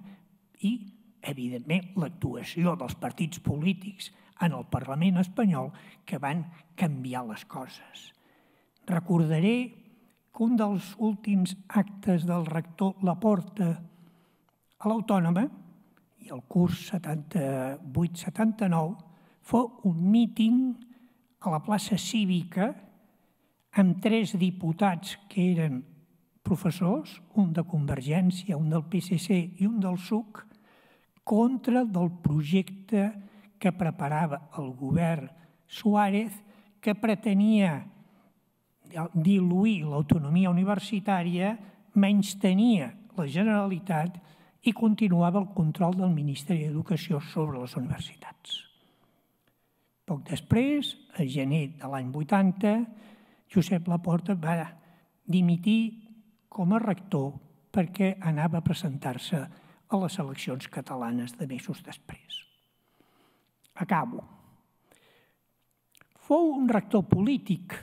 i evidentment, l'actuació dels partits polítics en el Parlament espanyol que van canviar les coses. Recordaré que un dels últims actes del rector Laporta a l'Autònoma, i el curs 78-79, fou un míting a la plaça cívica amb tres diputats que eren professors, un de Convergència, un del PSC i un del SUC, contra del projecte que preparava el govern Suárez, que pretenia diluir l'autonomia universitària, menys tenia la Generalitat i continuava el control del Ministeri d'Educació sobre les universitats. Poc després, a gener de l'any 80, Josep Laporta va dimitir com a rector perquè anava a presentar-se a les eleccions catalanes de mesos després. Acabo. Fou un rector polític,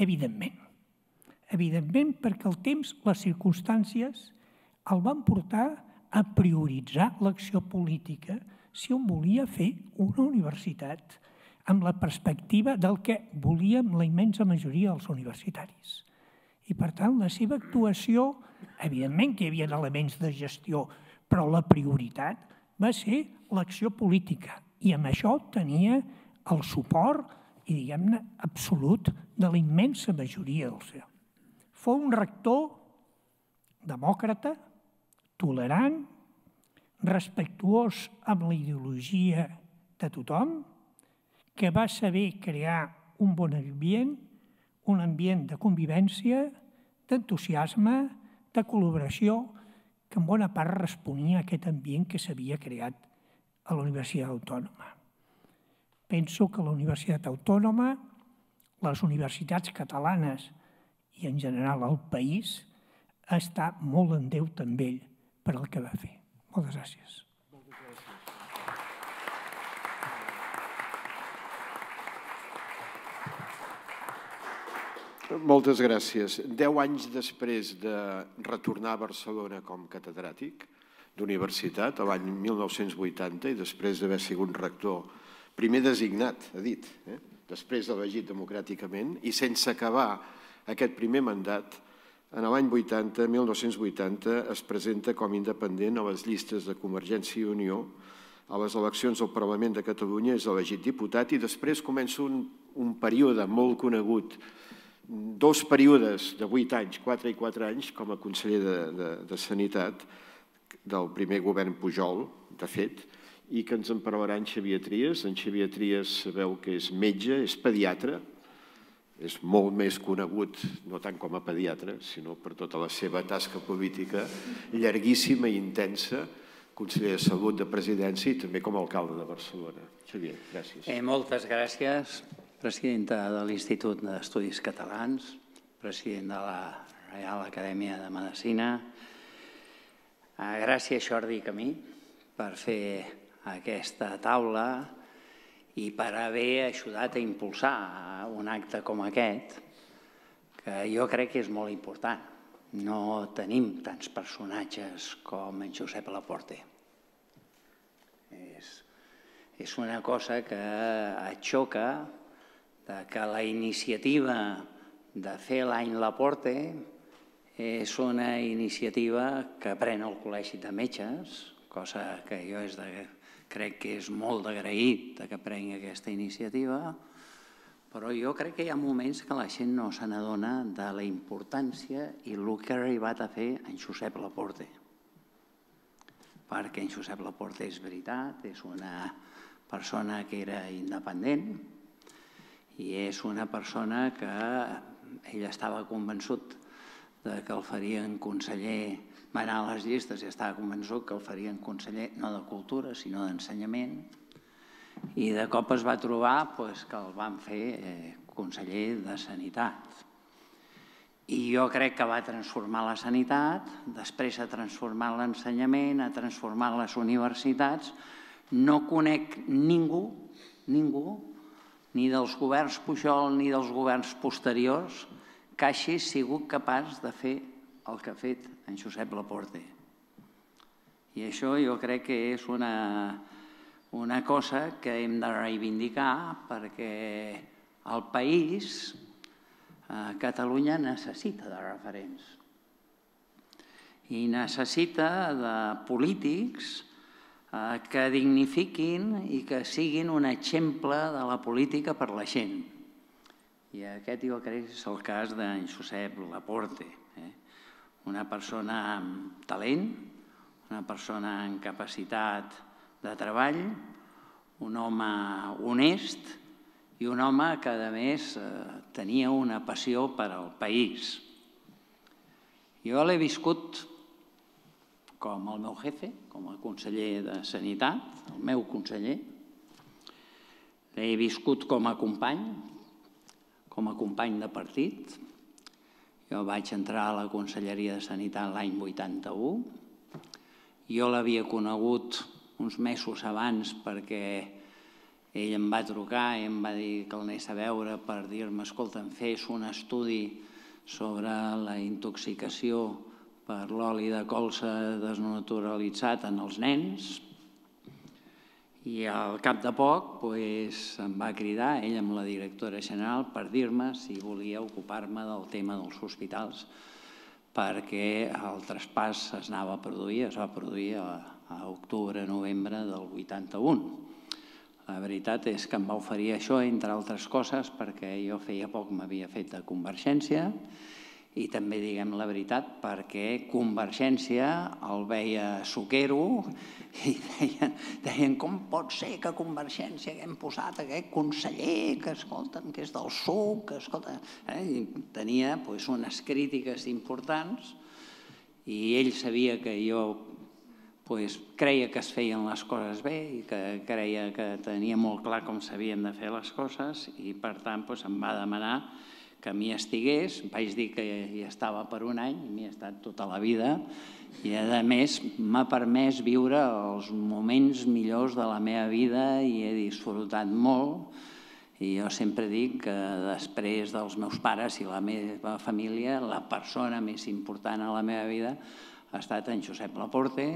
evidentment. Evidentment perquè el temps, les circumstàncies, el van portar a prioritzar l'acció política si on volia fer una universitat amb la perspectiva del que volíem la immensa majoria dels universitaris. I, per tant, la seva actuació, evidentment que hi havia elements de gestió però la prioritat va ser l'acció política i amb això tenia el suport i, diguem-ne, absolut de la immensa majoria del seu. Fou un rector demòcrata, tolerant, respectuós amb la ideologia de tothom, que va saber crear un bon ambient, un ambient de convivència, d'entusiasme, de col·laboració, que en bona part responia a aquest ambient que s'havia creat a la Universitat Autònoma. Penso que la Universitat Autònoma, les universitats catalanes i en general el país està molt en deute amb ell per el que va fer. Moltes gràcies. Moltes gràcies. Deu anys després de retornar a Barcelona com catedràtic d'universitat, l'any 1980, i després d'haver sigut rector, primer designat, ha dit, eh? després elegit democràticament, i sense acabar aquest primer mandat, en l'any 80, 1980, es presenta com independent a les llistes de Convergència i Unió a les eleccions al Parlament de Catalunya, és elegit diputat i després comença un, un període molt conegut dos períodes de vuit anys, quatre i quatre anys, com a conseller de, de, de Sanitat del primer govern Pujol, de fet, i que ens en parlarà en Xavier Trias. En Xavier Trias sabeu que és metge, és pediatre, és molt més conegut, no tant com a pediatre, sinó per tota la seva tasca política llarguíssima i intensa, conseller de Salut, de Presidència i també com a alcalde de Barcelona. Xavier, gràcies. Eh, moltes gràcies presidenta de l'Institut d'Estudis Catalans, president de la Real Acadèmia de Medicina. Eh, gràcies, Jordi Camí, per fer aquesta taula i per haver ajudat a impulsar un acte com aquest, que jo crec que és molt important. No tenim tants personatges com en Josep Laporte. És, és una cosa que et xoca de que la iniciativa de fer l'any Laporte és una iniciativa que pren el Col·legi de Metges, cosa que jo és de, crec que és molt d'agraït que prengui aquesta iniciativa, però jo crec que hi ha moments que la gent no se n'adona de la importància i el que ha arribat a fer en Josep Laporte. Perquè en Josep Laporte és veritat, és una persona que era independent, i és una persona que ell estava convençut de que el farien conseller, va anar a les llistes i estava convençut que el farien conseller no de cultura sinó d'ensenyament i de cop es va trobar pues, que el van fer eh, conseller de sanitat. I jo crec que va transformar la sanitat, després ha transformat l'ensenyament, ha transformat les universitats. No conec ningú, ningú ni dels governs Pujol ni dels governs posteriors que hagi sigut capaç de fer el que ha fet en Josep Laporte. I això jo crec que és una, una cosa que hem de reivindicar perquè el país, eh, Catalunya, necessita de referents. I necessita de polítics Eh, que dignifiquin i que siguin un exemple de la política per la gent. I aquest jo crec que és el cas d'en Josep Laporte? Una persona amb talent, una persona amb capacitat de treball, un home honest i un home que, a més, eh, tenia una passió per al país. Jo l'he viscut com el meu jefe, com a conseller de Sanitat, el meu conseller. L'he viscut com a company, com a company de partit. Jo vaig entrar a la Conselleria de Sanitat l'any 81. Jo l'havia conegut uns mesos abans perquè ell em va trucar i em va dir que el anés a veure per dir-me, escolta, em fes un estudi sobre la intoxicació per l'oli de colza desnaturalitzat en els nens i al cap de poc pues, em va cridar ell amb la directora general per dir-me si volia ocupar-me del tema dels hospitals perquè el traspàs es anava a produir, es va produir a, a octubre-novembre del 81. La veritat és que em va oferir això, entre altres coses, perquè jo feia poc m'havia fet de Convergència i també diguem la veritat perquè Convergència el veia suquero [laughs] i deien, deien com pot ser que Convergència haguem posat aquest conseller que, escolta, que és del suc, que, escolta, eh? I tenia pues, unes crítiques importants i ell sabia que jo pues, creia que es feien les coses bé i que creia que tenia molt clar com s'havien de fer les coses i per tant pues, em va demanar que m'hi estigués, vaig dir que hi estava per un any, m'hi he estat tota la vida, i a més m'ha permès viure els moments millors de la meva vida i he disfrutat molt, i jo sempre dic que després dels meus pares i la meva família, la persona més important a la meva vida ha estat en Josep Laporte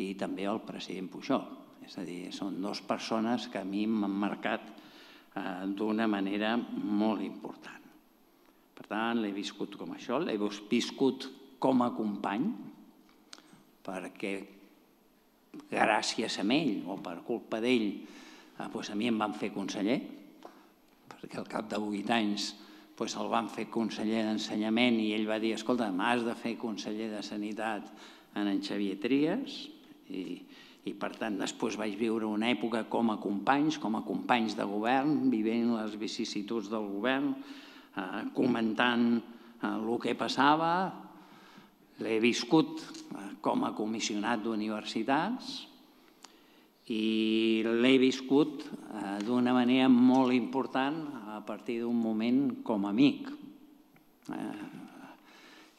i també el president Pujol. És a dir, són dues persones que a mi m'han marcat eh, d'una manera molt important. Tant, l'he viscut com això, l'he viscut com a company, perquè gràcies a ell o per culpa d'ell eh, doncs a mi em van fer conseller, perquè al cap de vuit anys doncs el van fer conseller d'ensenyament i ell va dir, escolta, m'has de fer conseller de sanitat en en Xavier Trias i, i per tant després vaig viure una època com a companys, com a companys de govern, vivint les vicissituds del govern, eh, comentant eh, el que passava, l'he viscut eh, com a comissionat d'universitats i l'he viscut d'una manera molt important a partir d'un moment com a amic.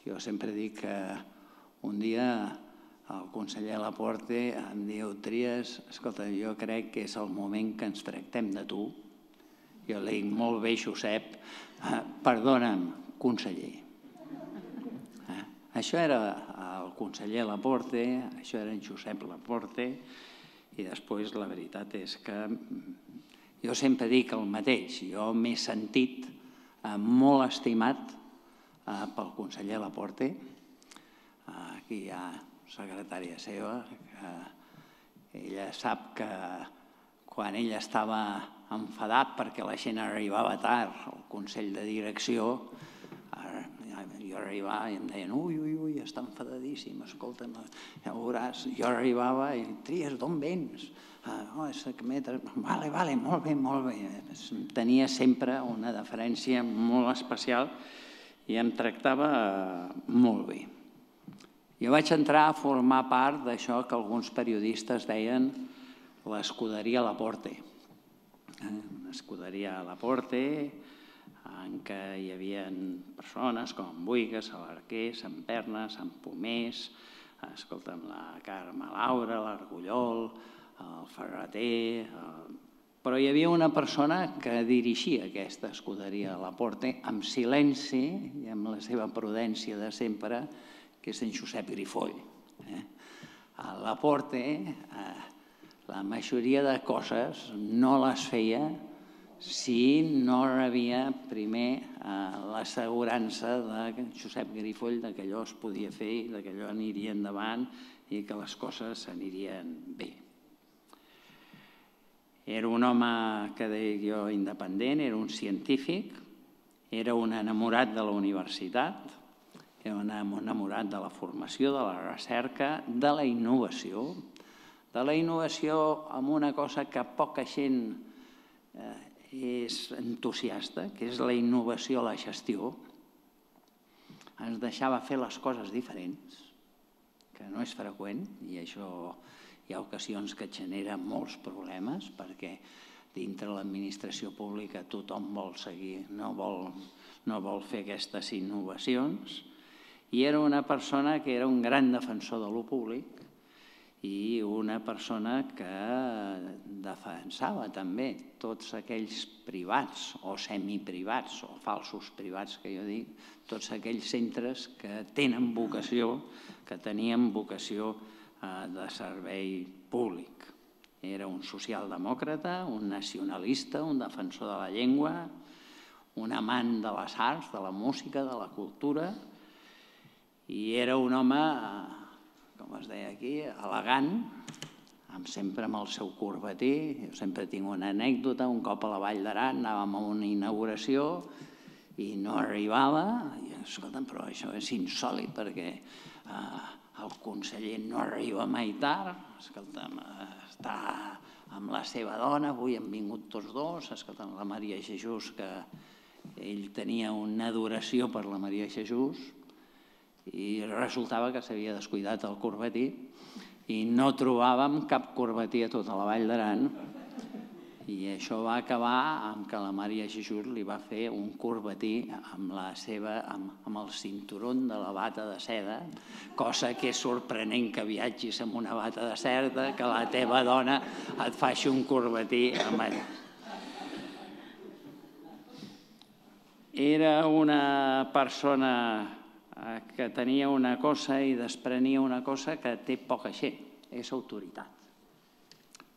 Jo sempre dic que un dia el conseller Laporte em diu Trias, escolta, jo crec que és el moment que ens tractem de tu. Jo li dic molt bé, Josep, eh, perdona'm, conseller. Eh? Això era el conseller Laporte, això era en Josep Laporte, i després la veritat és que jo sempre dic el mateix, jo m'he sentit eh, molt estimat eh, pel conseller Laporte, eh, aquí hi ha secretària seva, que ella sap que quan ell estava enfadat perquè la gent arribava tard al Consell de Direcció, jo arribava i em deien ui, ui, ui, està enfadadíssim, escolta'm, ja veuràs. Jo arribava i tries, d'on vens? Ah, oh, és que vale, vale, molt bé, molt bé. Tenia sempre una deferència molt especial i em tractava molt bé. Jo vaig entrar a formar part d'això que alguns periodistes deien l'escuderia Laporte. Eh? L'escuderia Laporte, en què hi havia persones com Buigas, Salarquer, Sant Perna, Sant Pomés, escolta'm, la Carme Laura, l'Argullol, el Ferreter, el... però hi havia una persona que dirigia aquesta escuderia a la Porte amb silenci i amb la seva prudència de sempre, que és en Josep Grifoll. Eh? A la Porte, eh, la majoria de coses no les feia si no rebia primer eh, l'assegurança de Josep Grifoll que allò es podia fer i que allò aniria endavant i que les coses anirien bé. Era un home que deia jo independent, era un científic, era un enamorat de la universitat, era un enamorat de la formació, de la recerca, de la innovació, de la innovació amb una cosa que poca gent eh, és entusiasta, que és la innovació a la gestió, ens deixava fer les coses diferents, que no és freqüent, i això hi ha ocasions que genera molts problemes, perquè dintre l'administració pública tothom vol seguir, no vol, no vol fer aquestes innovacions, i era una persona que era un gran defensor de lo públic, i una persona que defensava també tots aquells privats o semiprivats o falsos privats que jo dic, tots aquells centres que tenen vocació, que tenien vocació eh, de servei públic. Era un socialdemòcrata, un nacionalista, un defensor de la llengua, un amant de les arts, de la música, de la cultura, i era un home eh, com es deia aquí, elegant, amb sempre amb el seu corbatí. Jo sempre tinc una anècdota, un cop a la Vall d'Aran anàvem a una inauguració i no arribava, i escolta'm, però això és insòlid perquè eh, el conseller no arriba mai tard, escolta'm, està amb la seva dona, avui han vingut tots dos, escolta'm, la Maria Jesús, que ell tenia una adoració per la Maria Jesús, i resultava que s'havia descuidat el corbatí i no trobàvem cap corbatí a tota la Vall d'Aran i això va acabar amb que la Maria Jesús li va fer un corbatí amb, la seva, amb, amb el cinturon de la bata de seda, cosa que és sorprenent que viatgis amb una bata de seda, que la teva dona et faci un corbatí amb ell. Era una persona que tenia una cosa i desprenia una cosa que té poca gent, és autoritat,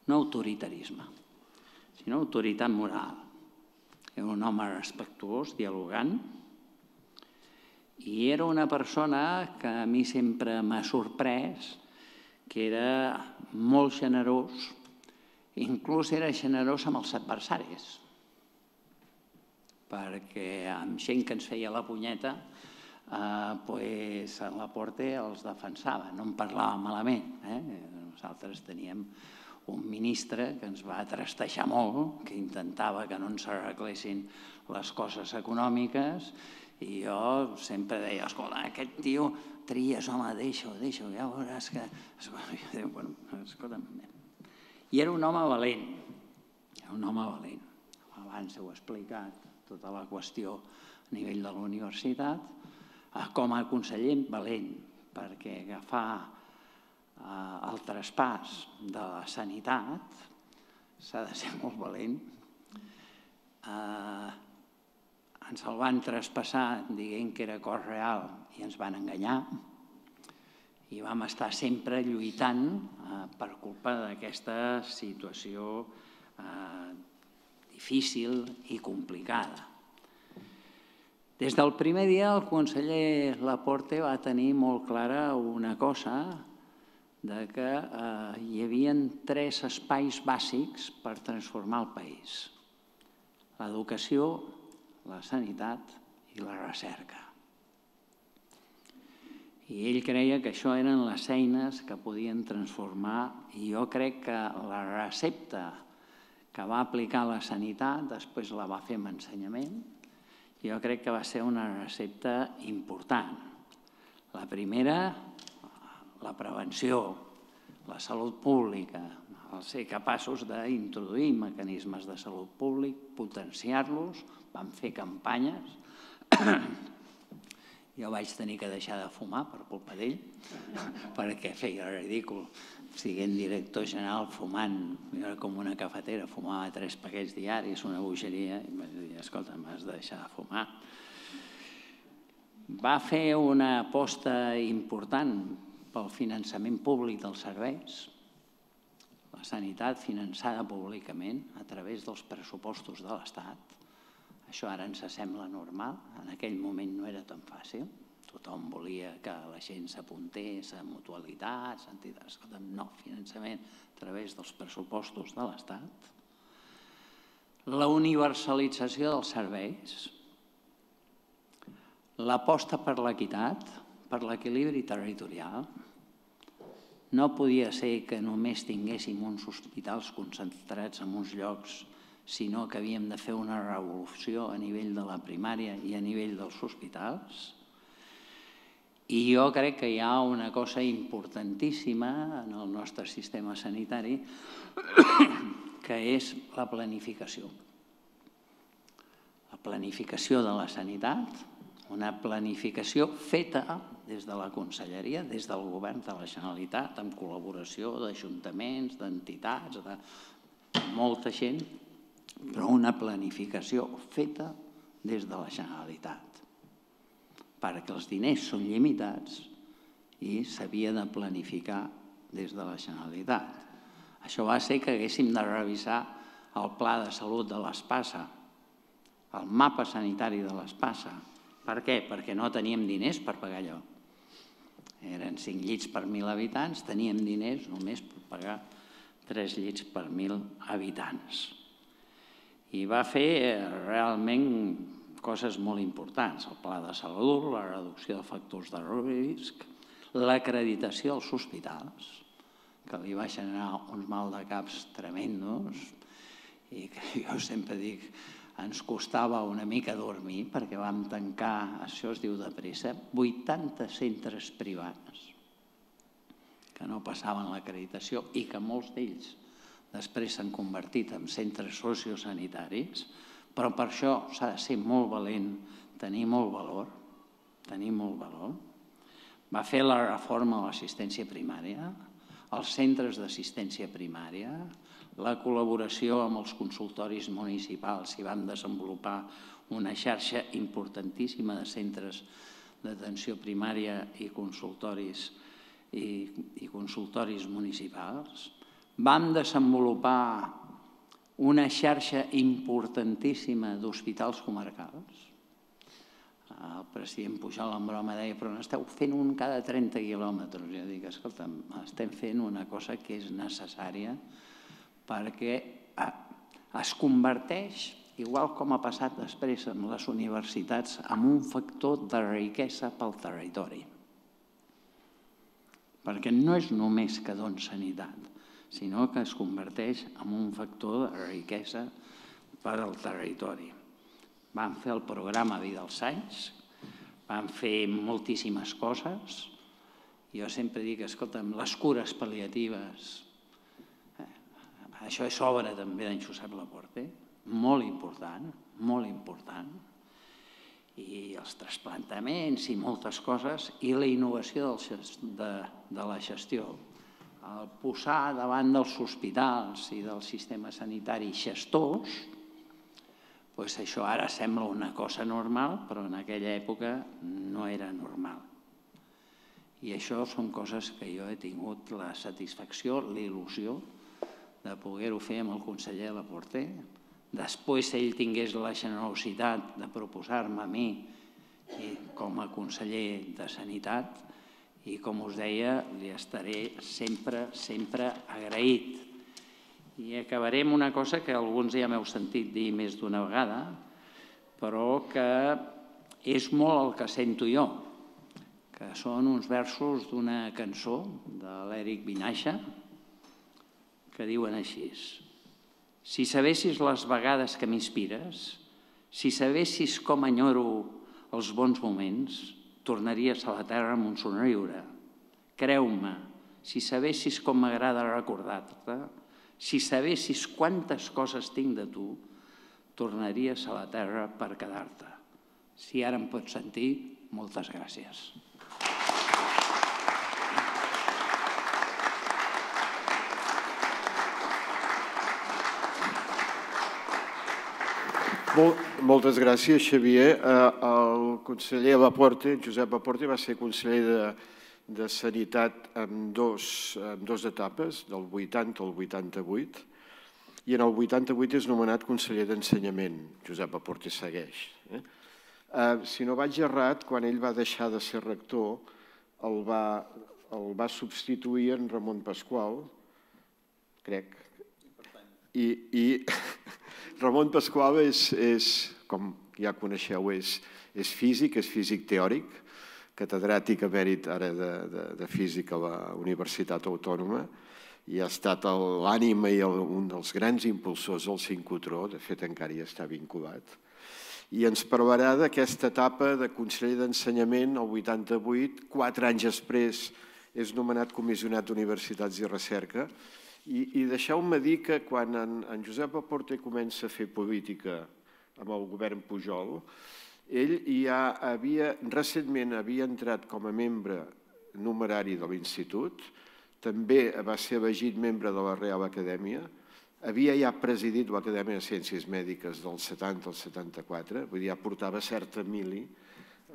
no autoritarisme sinó autoritat moral. Era un home respectuós, dialogant, i era una persona que a mi sempre m'ha sorprès, que era molt generós, inclús era generós amb els adversaris, perquè amb gent que ens feia la punyeta, eh, pues, a la porta els defensava, no en parlava malament. Eh? Nosaltres teníem un ministre que ens va trastejar molt, que intentava que no ens arreglessin les coses econòmiques, i jo sempre deia, escolta, aquest tio tries, home, deixa-ho, deixa-ho, ja veuràs que... [laughs] Bueno, escolta'm. I era un home valent, era un home valent. Abans heu explicat tota la qüestió a nivell de la universitat, com a conseller valent, perquè agafar eh, el traspàs de la sanitat s'ha de ser molt valent. Eh, ens el van traspassar dient que era cos real i ens van enganyar i vam estar sempre lluitant eh, per culpa d'aquesta situació eh, difícil i complicada. Des del primer dia el conseller Laporte va tenir molt clara una cosa de que eh, hi havia tres espais bàsics per transformar el país. L'educació, la sanitat i la recerca. I ell creia que això eren les eines que podien transformar i jo crec que la recepta que va aplicar la sanitat, després la va fer amb ensenyament, jo crec que va ser una recepta important. La primera, la prevenció, la salut pública, el ser capaços d'introduir mecanismes de salut públic, potenciar-los, vam fer campanyes. Jo vaig tenir que deixar de fumar per culpa d'ell, perquè feia ridícul. Siguent director general fumant, era com una cafetera, fumava tres paquets diaris, una bogeria, i vaig dir, escolta, m'has de deixar de fumar va fer una aposta important pel finançament públic dels serveis, la sanitat finançada públicament a través dels pressupostos de l'Estat. Això ara ens sembla normal, en aquell moment no era tan fàcil. Tothom volia que la gent s'apuntés a mutualitats, entitats, no, finançament a través dels pressupostos de l'Estat. La universalització dels serveis, l'aposta per l'equitat, per l'equilibri territorial, no podia ser que només tinguéssim uns hospitals concentrats en uns llocs, sinó que havíem de fer una revolució a nivell de la primària i a nivell dels hospitals. I jo crec que hi ha una cosa importantíssima en el nostre sistema sanitari, [coughs] que és la planificació. La planificació de la sanitat, una planificació feta des de la Conselleria, des del Govern de la Generalitat, amb col·laboració d'ajuntaments, d'entitats, de molta gent, però una planificació feta des de la Generalitat, perquè els diners són limitats i s'havia de planificar des de la Generalitat. Això va ser que haguéssim de revisar el pla de salut de l'ESPASA, el mapa sanitari de l'ESPASA, per què? Perquè no teníem diners per pagar allò. Eren cinc llits per mil habitants, teníem diners només per pagar tres llits per mil habitants. I va fer eh, realment coses molt importants, el pla de salut, la reducció de factors de risc, l'acreditació als hospitals, que li va generar uns mal de caps tremendos i que [laughs] jo sempre dic ens costava una mica dormir perquè vam tancar, això es diu de pressa, 80 centres privats que no passaven l'acreditació i que molts d'ells després s'han convertit en centres sociosanitaris, però per això s'ha de ser molt valent, tenir molt valor, tenir molt valor. Va fer la reforma a l'assistència primària, els centres d'assistència primària, la col·laboració amb els consultoris municipals i vam desenvolupar una xarxa importantíssima de centres d'atenció primària i consultoris, i, i consultoris municipals. Vam desenvolupar una xarxa importantíssima d'hospitals comarcals. El president Pujol en broma deia, però n'esteu fent un cada 30 quilòmetres. Jo dic, escolta, estem fent una cosa que és necessària perquè eh, es converteix, igual com ha passat després amb les universitats, en un factor de riquesa pel territori. Perquè no és només que don sanitat, sinó que es converteix en un factor de riquesa per al territori. Vam fer el programa Vida als Anys, vam fer moltíssimes coses. Jo sempre dic, escolta'm, les cures pal·liatives això és obra també d'en Josep Laporte, molt important, molt important. I els trasplantaments i moltes coses i la innovació de, de la gestió. El posar davant dels hospitals i del sistema sanitari gestors, doncs això ara sembla una cosa normal, però en aquella època no era normal. I això són coses que jo he tingut la satisfacció, la il·lusió de poder-ho fer amb el conseller Laporte. Després ell tingués la generositat de proposar-me a mi com a conseller de Sanitat i, com us deia, li estaré sempre, sempre agraït. I acabaré amb una cosa que alguns ja m'heu sentit dir més d'una vegada, però que és molt el que sento jo, que són uns versos d'una cançó de l'Eric Vinaixa, que diuen així. Si sabessis les vegades que m'inspires, si sabessis com enyoro els bons moments, tornaries a la terra amb un somriure. Creu-me, si sabessis com m'agrada recordar-te, si sabessis quantes coses tinc de tu, tornaries a la terra per quedar-te. Si ara em pots sentir, moltes gràcies. Moltes gràcies, Xavier. Eh, el conseller Laporte, Josep Laporte, va ser conseller de, de Sanitat en dos, en dos etapes, del 80 al 88, i en el 88 és nomenat conseller d'Ensenyament. Josep Laporte segueix. Eh? Eh, si no vaig errat, quan ell va deixar de ser rector, el va, el va substituir en Ramon Pasqual, crec, i, i [laughs] Ramon Pasqual és, és com ja coneixeu, és, és físic, és físic teòric, catedràtic emèrit ara de, de, de física a la Universitat Autònoma i ha estat l'ànima i el, un dels grans impulsors del sincrotró, de fet encara hi està vinculat. I ens parlarà d'aquesta etapa de conseller d'ensenyament, el 88, quatre anys després és nomenat comissionat d'universitats i recerca, i, i deixeu-me dir que quan en, en Josep Aporte comença a fer política amb el govern Pujol, ell ja havia, recentment havia entrat com a membre numerari de l'Institut, també va ser elegit membre de la Real Acadèmia, havia ja presidit l'Acadèmia de Ciències Mèdiques del 70 al 74, vull dir, ja portava certa mili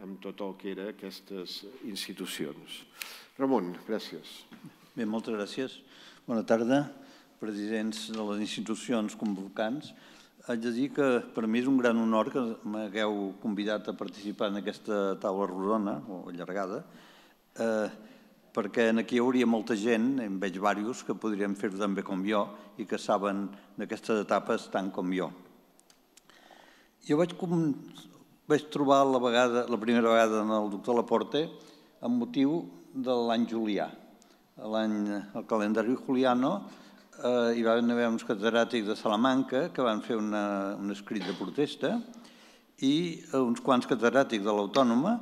amb tot el que era aquestes institucions. Ramon, gràcies. Bé, moltes gràcies. Bona tarda, presidents de les institucions convocants. Haig de dir que per mi és un gran honor que m'hagueu convidat a participar en aquesta taula rodona o allargada, eh, perquè aquí hi hauria molta gent, en veig diversos, que podrien fer-ho tan bé com jo i que saben d'aquestes etapes tant com jo. Jo vaig com... vaig trobar la, vegada, la primera vegada en el doctor Laporte amb motiu de l'any julià. L'any, el calendari juliano, eh, hi va haver uns catedràtics de Salamanca que van fer una, un escrit de protesta i uns quants catedràtics de l'Autònoma,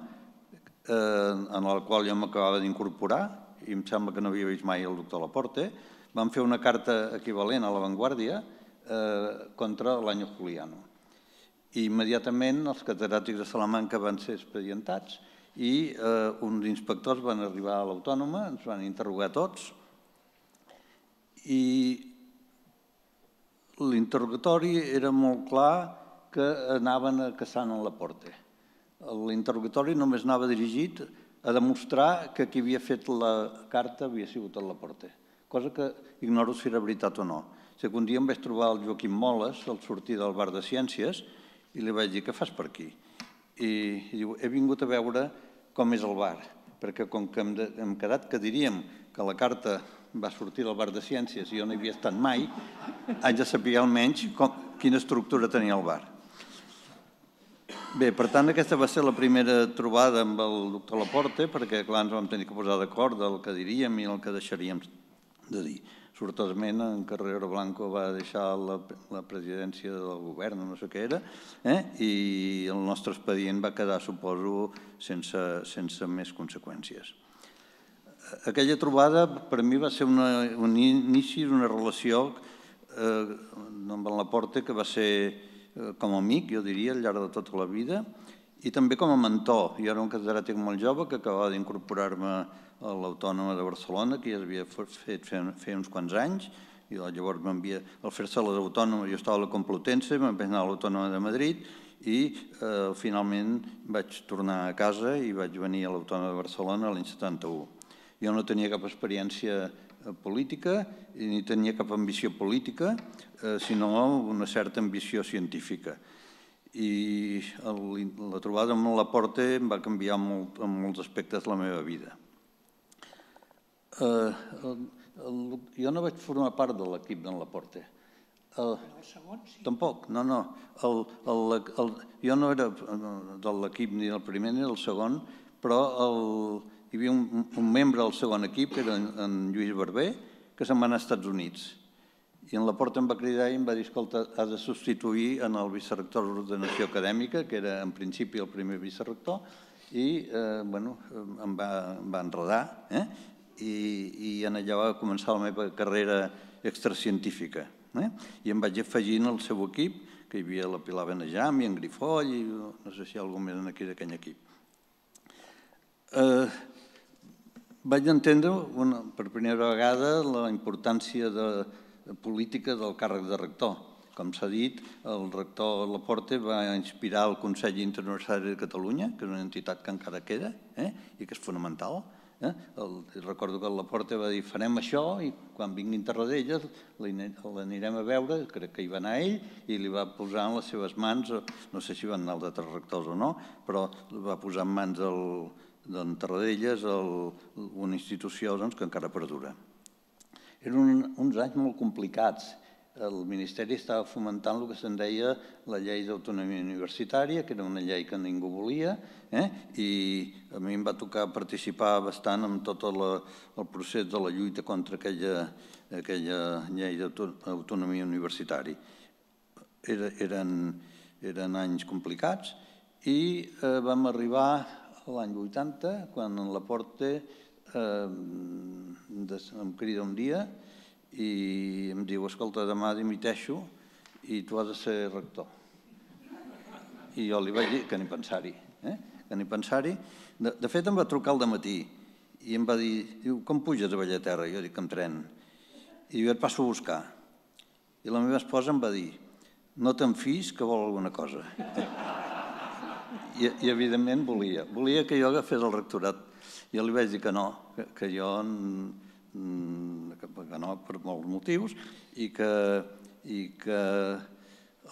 eh, en el qual jo m'acabava d'incorporar, i em sembla que no havia vist mai el doctor Laporte, van fer una carta equivalent a l'avantguàrdia eh, contra l'any juliano. I immediatament els catedràtics de Salamanca van ser expedientats i eh, uns inspectors van arribar a l'Autònoma, ens van interrogar tots i l'interrogatori era molt clar que anaven a caçant en la porta. L'interrogatori només anava dirigit a demostrar que qui havia fet la carta havia sigut a la porta, cosa que ignoro si era veritat o no. Si un dia em vaig trobar el Joaquim Moles al sortir del bar de Ciències i li vaig dir, què fas per aquí? I, i diu, he vingut a veure com és el bar, perquè com que hem, quedat que diríem que la carta va sortir del bar de Ciències i jo no hi havia estat mai, haig de saber almenys com, quina estructura tenia el bar. Bé, per tant, aquesta va ser la primera trobada amb el doctor Laporte, perquè clar, ens vam tenir que posar d'acord del que diríem i el que deixaríem de dir sortosament en Carrero Blanco va deixar la, la presidència del govern, no sé què era, eh? i el nostre expedient va quedar, suposo, sense, sense més conseqüències. Aquella trobada per mi va ser una, un inici d'una relació eh, amb la Laporte que va ser eh, com a amic, jo diria, al llarg de tota la vida, i també com a mentor. Jo era un catedràtic molt jove que acabava d'incorporar-me a l'Autònoma de Barcelona, que ja s'havia fet fer uns quants anys, i llavors m'envia al fer-se a l'Autònoma, jo estava a la Complutense, vaig anar a l'Autònoma de Madrid i eh, finalment vaig tornar a casa i vaig venir a l'Autònoma de Barcelona l'any 71. Jo no tenia cap experiència eh, política ni tenia cap ambició política, eh, sinó una certa ambició científica. I la trobada amb la Porta em va canviar molt, en molts aspectes la meva vida. Eh, el, el, jo no vaig formar part de l'equip d'en Laporte. El, el segon, sí. Tampoc, no, no. El, el, el, jo no era de l'equip ni del primer ni del segon, però el, hi havia un, un membre del segon equip, que era en, en Lluís Barber, que se'n va anar als Estats Units. I en la porta em va cridar i em va dir, escolta, has de substituir en el vicerrector d'ordenació acadèmica, que era en principi el primer vicerrector, i eh, bueno, em va, em va enredar, eh? I, i en allà va començar la meva carrera extracientífica. Eh? I em vaig afegir al seu equip, que hi havia la Pilar Benejam i en Grifoll, i no sé si algú més aquí d'aquell equip. Eh, vaig entendre una, per primera vegada la importància de, de política del càrrec de rector. Com s'ha dit, el rector Laporte va inspirar el Consell Internacional de Catalunya, que és una entitat que encara queda eh? i que és fonamental, Eh? El, recordo que el Laporte va dir farem això i quan vinguin Tarradellas l'anirem a veure, crec que hi va anar ell i li va posar en les seves mans, no sé si van anar els altres rectors o no, però va posar en mans d'en Tarradellas el, una institució doncs, que encara perdura. Eren un, uns anys molt complicats el Ministeri estava fomentant el que se'n deia la llei d'autonomia universitària, que era una llei que ningú volia, eh? i a mi em va tocar participar bastant en tot la, el procés de la lluita contra aquella, aquella llei d'autonomia universitària. Era, eren, eren anys complicats i eh, vam arribar l'any 80, quan en la Porta eh, em crida un dia i em diu, escolta, demà dimiteixo i tu has de ser rector. I jo li vaig dir que ni pensar-hi, eh? que ni pensar-hi. De, de fet, em va trucar al matí i em va dir, diu, com puges a Bellaterra? Jo dic, amb tren. I jo et passo a buscar. I la meva esposa em va dir, no te'n fis que vol alguna cosa. I, I, evidentment, volia. Volia que jo agafés el rectorat. Jo li vaig dir que no, que, que jo que no per molts motius, i que, i que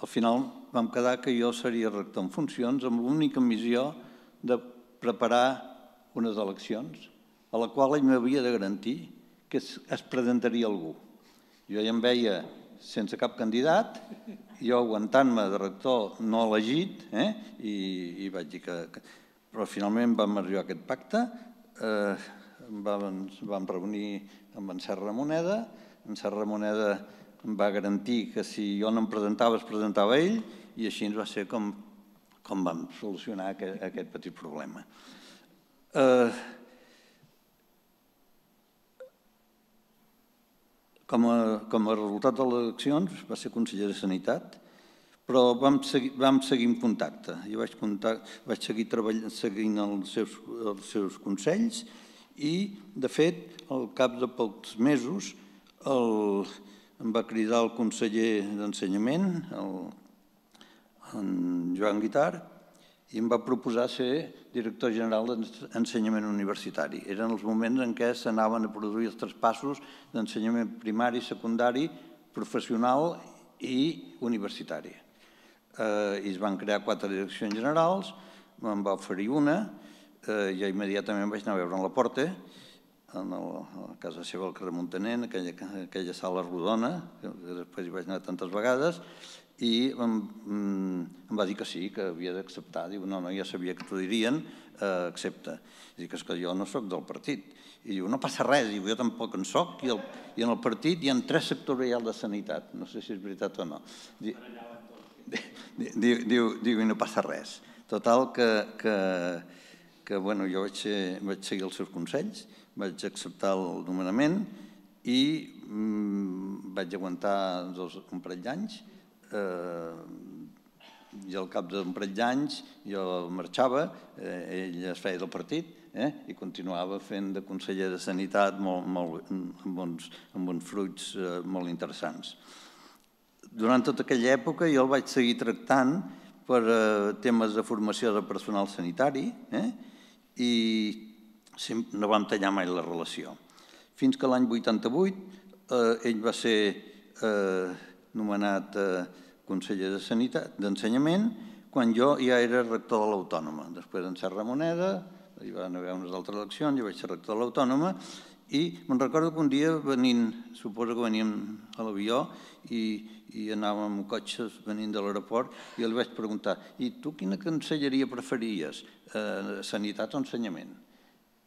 al final vam quedar que jo seria rector en funcions amb l'única missió de preparar unes eleccions a la qual ell m'havia de garantir que es, es presentaria algú. Jo ja em veia sense cap candidat jo aguantant-me de rector no elegit, eh? I, i vaig dir que, que... Però finalment vam arribar a aquest pacte, eh, vam, vam reunir amb en Serra Moneda, en Serra Moneda em va garantir que si jo no em presentava, es presentava ell, i així ens va ser com, com vam solucionar aquest, petit problema. Eh, com, a, com resultat de les eleccions va ser conseller de Sanitat, però vam seguir, vam en contacte. Jo vaig, contacte, vaig seguir treballant, seguint els seus, els seus consells i, de fet, al cap de pocs mesos el, em va cridar el conseller d'Ensenyament, en Joan Guitar, i em va proposar ser director general d'ensenyament universitari. Eren els moments en què s'anaven a produir els traspassos d'ensenyament primari, secundari, professional i universitari. Eh, I es van crear quatre direccions generals, me'n va oferir una, eh, jo immediatament vaig anar a veure en la porta, en el, a casa seva al carrer Montanent, aquella, aquella sala rodona, que després hi vaig anar tantes vegades, i em, mm, em va dir que sí, que havia d'acceptar. Diu, no, no, ja sabia que t'ho dirien, eh, accepta. Dic, és que jo no sóc del partit. I diu, no passa res, diu, jo tampoc en soc, i, el, i en el partit hi ha tres sectorials de sanitat. No sé si és veritat o no. Diu, diu, diu, diu i no passa res. Total, que, que, que bueno, jo vaig, vaig seguir els seus consells, vaig acceptar el nomenament i mm, vaig aguantar dos, un parell d'anys eh, i al cap d'un parell d'anys jo marxava, eh, ell es feia del partit eh, i continuava fent de conseller de Sanitat molt, molt, amb, uns, amb uns fruits eh, molt interessants. Durant tota aquella època jo el vaig seguir tractant per eh, temes de formació de personal sanitari eh, i no vam tallar mai la relació. Fins que l'any 88 eh, ell va ser eh, nomenat eh, conseller de Sanitat, d'Ensenyament, quan jo ja era rector de l'Autònoma. Després en Serra Moneda, hi van haver unes altres eleccions, jo vaig ser rector de l'Autònoma, i me'n recordo que un dia venint, suposo que veníem a l'avió i, i anàvem amb cotxes venint de l'aeroport i li vaig preguntar, i tu quina cancelleria preferies, eh, sanitat o ensenyament?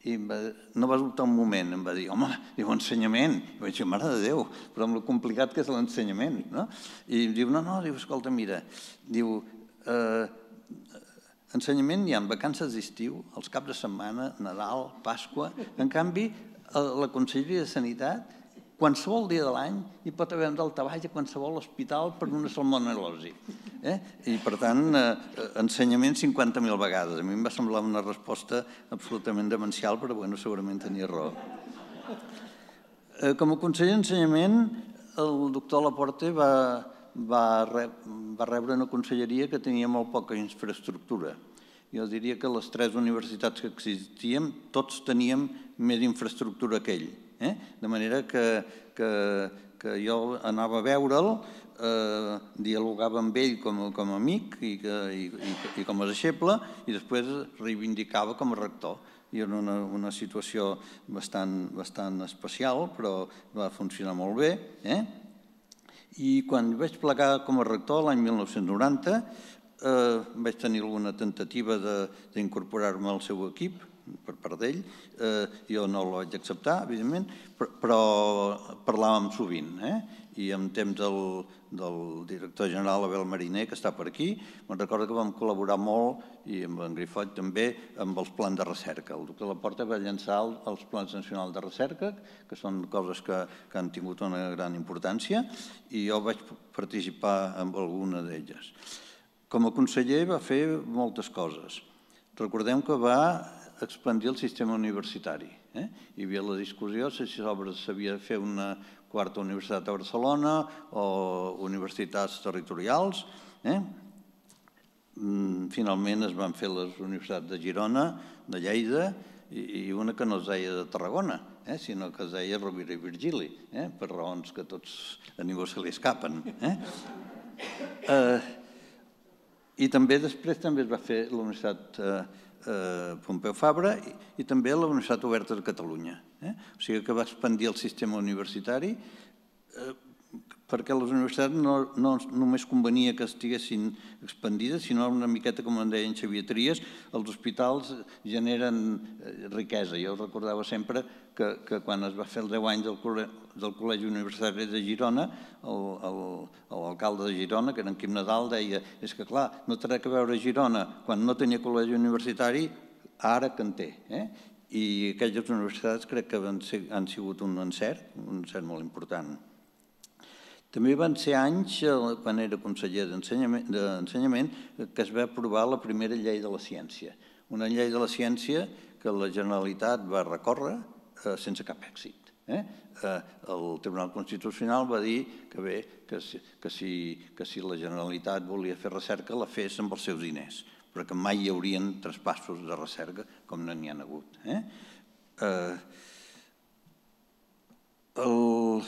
i va, no va dubtar un moment, em va dir, home, diu, ensenyament. I vaig dir, mare de Déu, però amb el complicat que és l'ensenyament. No? I diu, no, no, diu, escolta, mira, diu, eh, ensenyament hi ha vacances d'estiu, els caps de setmana, Nadal, Pasqua. En canvi, la Conselleria de Sanitat qualsevol dia de l'any hi pot haver un daltabaix a qualsevol hospital per una salmonel·losi. Eh? I, per tant, eh, ensenyament 50.000 vegades. A mi em va semblar una resposta absolutament demencial, però bueno, segurament tenia raó. Eh, com a conseller d'ensenyament, el doctor Laporte va, va, re, va rebre una conselleria que tenia molt poca infraestructura. Jo diria que les tres universitats que existíem, tots teníem més infraestructura que ell Eh? De manera que, que, que jo anava a veure'l, eh, dialogava amb ell com, com a amic i, que, i, i, i com a deixeble i després reivindicava com a rector. I era una, una situació bastant, bastant especial, però va funcionar molt bé. Eh? I quan vaig plegar com a rector l'any 1990, eh, vaig tenir alguna tentativa d'incorporar-me al seu equip, per part d'ell. Eh, jo no la vaig acceptar, evidentment, però parlàvem sovint. Eh? I en temps del, del director general Abel Mariner, que està per aquí, me'n recordo que vam col·laborar molt, i amb en Grifot també, amb els plans de recerca. El doctor Laporta va llançar els plans nacionals de recerca, que són coses que, que han tingut una gran importància, i jo vaig participar en alguna d'elles. Com a conseller va fer moltes coses. Recordem que va expandir el sistema universitari. Eh? Hi havia la discussió si s'havia de fer una quarta universitat a Barcelona o universitats territorials. Eh? Mm, finalment es van fer les universitats de Girona, de Lleida, i una que no es deia de Tarragona, eh? sinó que es deia Rovira i Virgili, eh? per raons que tots a ningú se li escapen. Eh? Eh, I també després també es va fer la Universitat eh, eh, Pompeu Fabra i, també a la Universitat Oberta de Catalunya. Eh? O sigui que va expandir el sistema universitari eh, perquè les universitats no, no només convenia que estiguessin expandides, sinó una miqueta, com en deien Xavier Trias, els hospitals generen eh, riquesa. Jo recordava sempre que, que quan es va fer els 10 anys del, del Col·legi Universitari de Girona, l'alcalde de Girona, que era en Quim Nadal, deia és que, clar, no té res a veure Girona quan no tenia col·legi universitari, ara que en té. Eh? I aquelles universitats crec que han, han sigut un encert, un encert molt important. També van ser anys, eh, quan era conseller d'Ensenyament, que es va aprovar la primera llei de la ciència. Una llei de la ciència que la Generalitat va recórrer eh, sense cap èxit. Eh? Eh, el Tribunal Constitucional va dir que bé, que si, que, si, que si la Generalitat volia fer recerca la fes amb els seus diners, però que mai hi haurien traspassos de recerca com no n'hi ha hagut. Eh? Eh, el,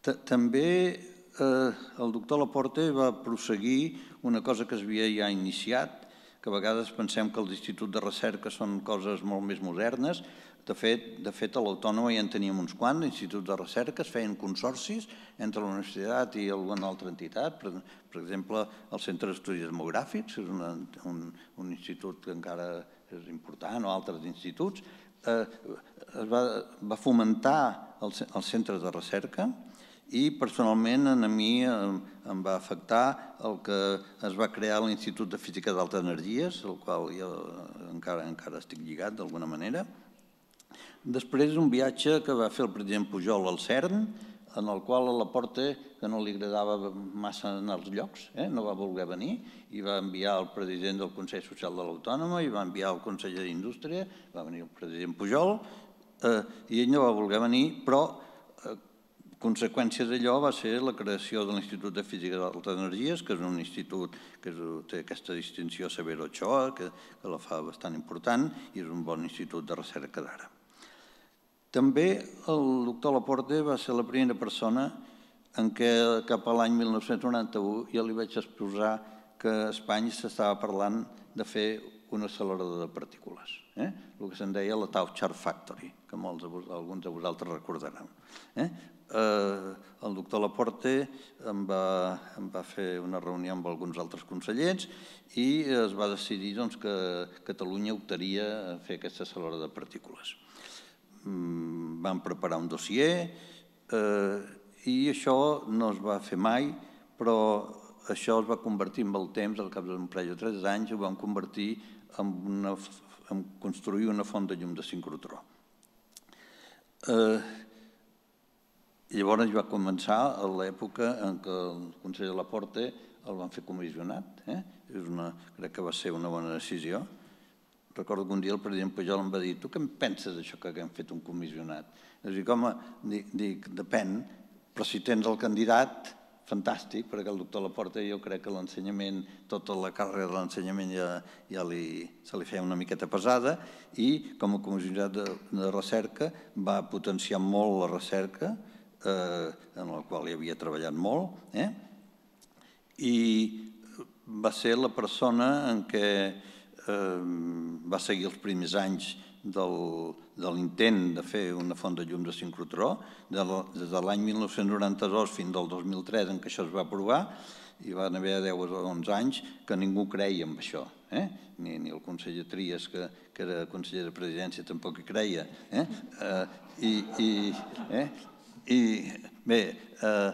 també eh, el doctor Laporte va prosseguir una cosa que es havia ja iniciat, que a vegades pensem que els instituts de recerca són coses molt més modernes. De fet, de fet a l'Autònoma ja en teníem uns quants instituts de recerca, es feien consorcis entre la universitat i alguna altra entitat, per, per exemple, el Centre d'Estudis Demogràfics, és una, un, un institut que encara és important, o altres instituts, eh, es va, va fomentar els, els centres de recerca, i personalment a mi em va afectar el que es va crear l'Institut de Física d'Altes Energies, al qual jo encara, encara estic lligat d'alguna manera. Després un viatge que va fer el president Pujol al CERN, en el qual a la porta, que no li agradava massa anar als llocs, eh? no va voler venir, i va enviar el president del Consell Social de l'Autònoma, i va enviar el conseller d'Indústria, va venir el president Pujol, eh, i ell no va voler venir, però eh, Conseqüència d'allò va ser la creació de l'Institut de Física d'Altes Energies, que és un institut que té aquesta distinció Severo Ochoa, que, que la fa bastant important, i és un bon institut de recerca d'ara. També el doctor Laporte va ser la primera persona en què cap a l'any 1991 ja li vaig exposar que a Espanya s'estava parlant de fer un accelerador de partícules, eh? el que se'n deia la Tau Chart Factory, que molts de alguns de vosaltres recordaran. Eh? Eh, el doctor Laporte em va, em va fer una reunió amb alguns altres consellers i es va decidir doncs, que Catalunya optaria a fer aquesta salora de partícules. Mm, vam preparar un dossier eh, i això no es va fer mai, però això es va convertir amb el temps, al cap d'un parell o tres anys, ho vam convertir en, una, en construir una font de llum de sincrotró. Eh, Llavors va començar a l'època en què el Consell de la Porta el van fer comissionat. Eh? És una, crec que va ser una bona decisió. Recordo que un dia el president Pujol em va dir tu què en penses d'això que hem fet un comissionat? És dir, com, dic, dic, depèn, però si tens el candidat, fantàstic, perquè el doctor Laporta jo crec que l'ensenyament, tota la càrrega de l'ensenyament ja, ja li, se li feia una miqueta pesada i com a comissionat de, de recerca va potenciar molt la recerca, eh, en el qual hi havia treballat molt, eh? i va ser la persona en què eh, va seguir els primers anys del, de l'intent de fer una font de llum de sincrotró, de des de l'any 1992 fins al 2003 en què això es va aprovar, i van haver 10 o 11 anys que ningú creia en això. Eh? Ni, ni el conseller Trias, que, que era conseller de presidència, tampoc hi creia. Eh? Eh, i, i, eh? I bé, eh,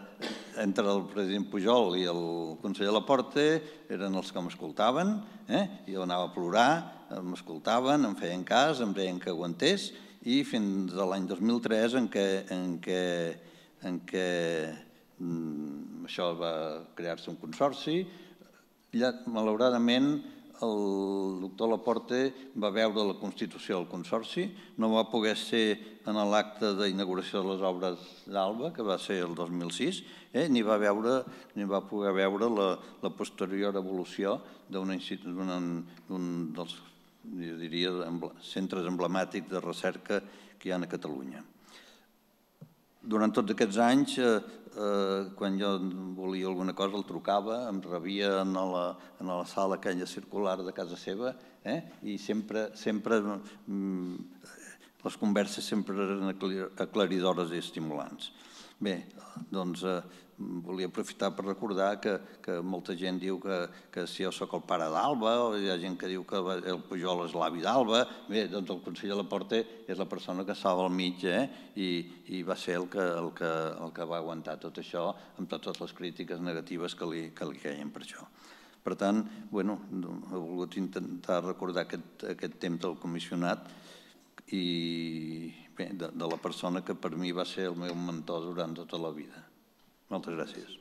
entre el president Pujol i el conseller Laporte eren els que m'escoltaven, eh? jo anava a plorar, m'escoltaven, em feien cas, em deien que aguantés, i fins a l'any 2003 en què, en què, en què mm, això va crear-se un consorci, ja, malauradament el doctor Laporte va veure la constitució del Consorci, no va poder ser en l'acte d'inauguració de les obres d'Alba, que va ser el 2006, eh, ni, va veure, ni va poder veure la, la posterior evolució d'un dels jo diria, centres emblemàtics de recerca que hi ha a Catalunya. Durant tots aquests anys, eh, eh, quan jo volia alguna cosa el trucava, em rebia en la, en la sala aquella circular de casa seva eh? i sempre, sempre mm, les converses sempre eren aclaridores i estimulants. Bé, doncs eh, volia aprofitar per recordar que, que molta gent diu que, que si jo sóc el pare d'Alba, o hi ha gent que diu que el Pujol és l'avi d'Alba. Bé, doncs el conseller Laporte és la persona que estava al mig eh? I, i va ser el que, el, que, el que va aguantar tot això amb totes les crítiques negatives que li, que li queien per això. Per tant, bueno, he volgut intentar recordar aquest, aquest temps del comissionat i bé, de, de la persona que per mi va ser el meu mentor durant tota la vida. Moltes gràcies.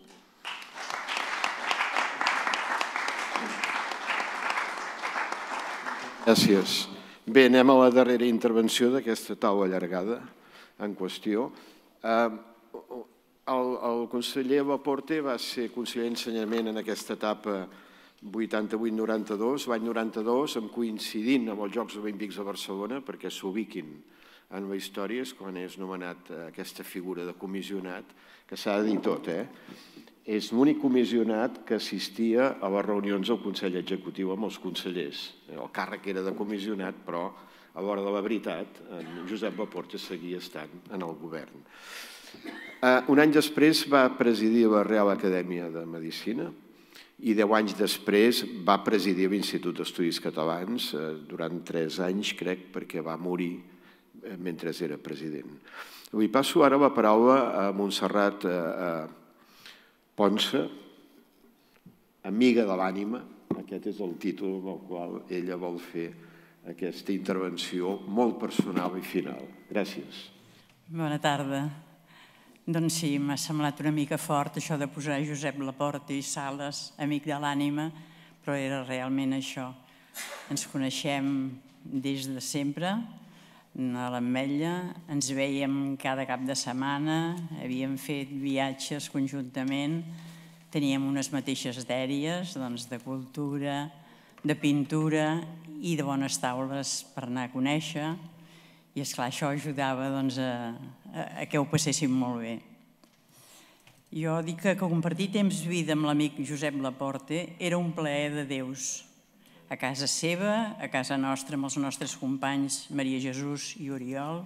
Gràcies. Bé, anem a la darrera intervenció d'aquesta taula allargada en qüestió. El, el conseller Laporte va ser conseller d'ensenyament en aquesta etapa 88-92, l'any 92, amb coincidint amb els Jocs Olímpics de Barcelona, perquè s'ubiquin en la història, és quan és nomenat eh, aquesta figura de comissionat, que s'ha de dir tot, eh? És l'únic comissionat que assistia a les reunions del Consell Executiu amb els consellers. El càrrec era de comissionat, però a l'hora de la veritat, en Josep Laporte seguia estant en el govern. Eh, un any després va presidir la Real Acadèmia de Medicina, i deu anys després va presidir l'Institut d'Estudis Catalans eh, durant tres anys, crec, perquè va morir mentre era president. Li passo ara la paraula a Montserrat a eh, Ponce, amiga de l'ànima, aquest és el títol amb el qual ella vol fer aquesta intervenció molt personal i final. Gràcies. Bona tarda. Doncs sí, m'ha semblat una mica fort això de posar Josep Laporta i Sales, amic de l'ànima, però era realment això. Ens coneixem des de sempre, a l'Ametlla, ens veiem cada cap de setmana, havíem fet viatges conjuntament, teníem unes mateixes dèries doncs, de cultura, de pintura i de bones taules per anar a conèixer, i esclar, això ajudava doncs, a, a que ho passéssim molt bé. Jo dic que compartir temps vida amb l'amic Josep Laporte era un plaer de Déus. A casa seva, a casa nostra, amb els nostres companys Maria Jesús i Oriol,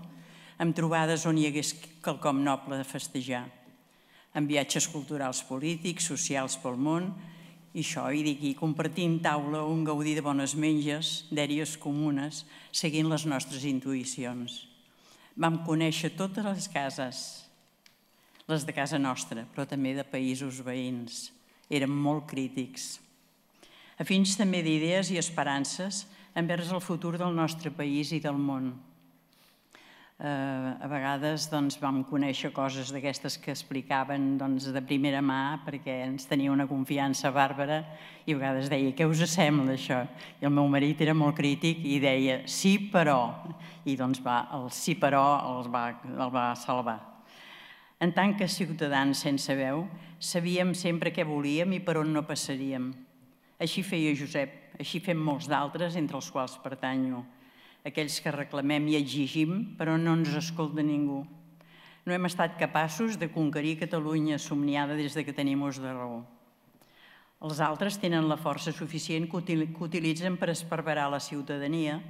amb trobades on hi hagués quelcom noble de festejar, amb viatges culturals polítics, socials pel món i això, i i compartint taula un gaudir de bones menges, d'èries comunes, seguint les nostres intuïcions. Vam conèixer totes les cases, les de casa nostra, però també de països veïns. Érem molt crítics. Afins també d'idees i esperances envers el futur del nostre país i del món eh, a vegades doncs, vam conèixer coses d'aquestes que explicaven doncs, de primera mà perquè ens tenia una confiança bàrbara i a vegades deia, què us sembla això? I el meu marit era molt crític i deia, sí, però. I doncs va, el sí, però el va, el va salvar. En tant que ciutadans sense veu, sabíem sempre què volíem i per on no passaríem. Així feia Josep, així fem molts d'altres, entre els quals pertanyo aquells que reclamem i exigim, però no ens escolta ningú. No hem estat capaços de conquerir Catalunya somniada des de que tenim ús de raó. Els altres tenen la força suficient que utilitzen per esparverar la ciutadania,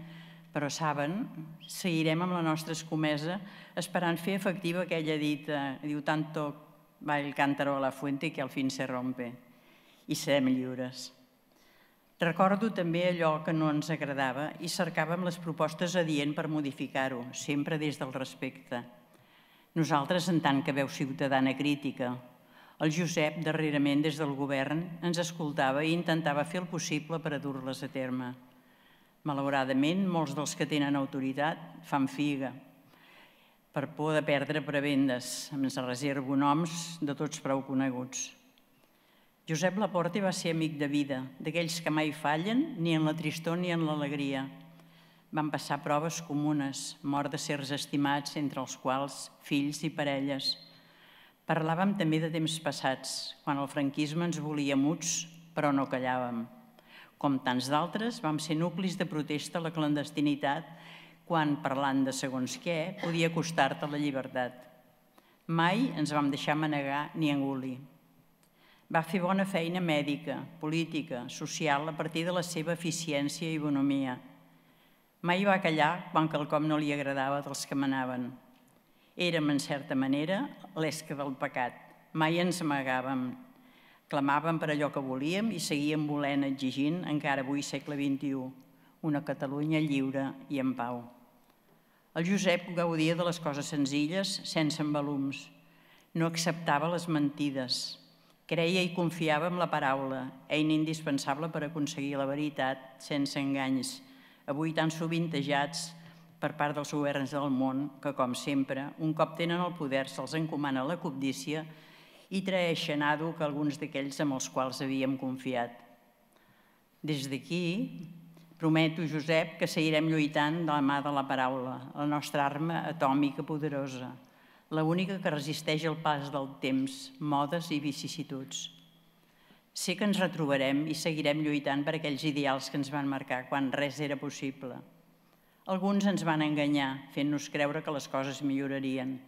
però saben, seguirem amb la nostra escomesa esperant fer efectiva aquella dita, diu tanto va el cántaro a la fuente que al fin se rompe, i serem lliures. Recordo també allò que no ens agradava i cercàvem les propostes adient per modificar-ho, sempre des del respecte. Nosaltres, en tant que veu ciutadana crítica, el Josep, darrerament des del govern, ens escoltava i intentava fer el possible per a dur-les a terme. Malauradament, molts dels que tenen autoritat fan figa per por de perdre prebendes. Ens reservo noms de tots prou coneguts. Josep Laporte va ser amic de vida, d'aquells que mai fallen ni en la tristor ni en l'alegria. Van passar proves comunes, mort de sers estimats, entre els quals fills i parelles. Parlàvem també de temps passats, quan el franquisme ens volia muts, però no callàvem. Com tants d'altres, vam ser nuclis de protesta a la clandestinitat quan, parlant de segons què, podia costar-te la llibertat. Mai ens vam deixar manegar ni engolir. Va fer bona feina mèdica, política, social, a partir de la seva eficiència i bonomia. Mai va callar quan quelcom no li agradava dels que manaven. Érem, en certa manera, l'esca del pecat. Mai ens amagàvem. Clamàvem per allò que volíem i seguíem volent exigint, encara avui, segle XXI, una Catalunya lliure i en pau. El Josep gaudia de les coses senzilles, sense embalums. No acceptava les mentides, Creia i confiava en la paraula, eina indispensable per aconseguir la veritat sense enganys, avui tan sovintejats per part dels governs del món que, com sempre, un cop tenen el poder se'ls encomana la cobdícia i traeixen àdhuc alguns d'aquells amb els quals havíem confiat. Des d'aquí, prometo, Josep, que seguirem lluitant de la mà de la paraula, la nostra arma atòmica poderosa, la única que resisteix el pas del temps, modes i vicissituds. Sé que ens retrobarem i seguirem lluitant per aquells ideals que ens van marcar quan res era possible. Alguns ens van enganyar, fent-nos creure que les coses millorarien.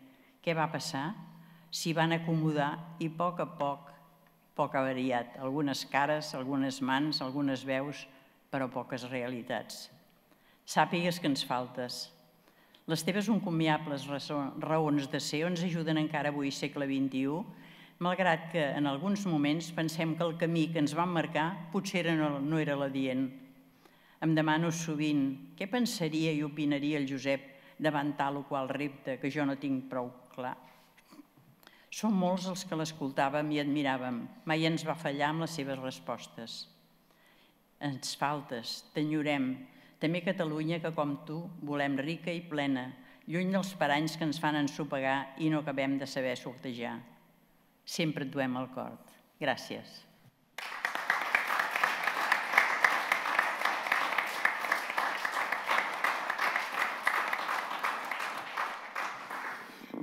Què va passar? S'hi van acomodar i a poc a poc, poc ha variat. Algunes cares, algunes mans, algunes veus, però poques realitats. Sàpigues que ens faltes, les teves incomiables raons de ser ens ajuden encara avui, segle XXI, malgrat que en alguns moments pensem que el camí que ens van marcar potser no, no era l'adient. Em demano sovint què pensaria i opinaria el Josep davant tal o qual repte que jo no tinc prou clar. Som molts els que l'escoltàvem i admiràvem. Mai ens va fallar amb les seves respostes. Ens faltes, t'enyorem, també Catalunya, que com tu volem rica i plena, lluny dels paranys que ens fan ensopegar i no acabem de saber sortejar. Sempre et duem al cor. Gràcies.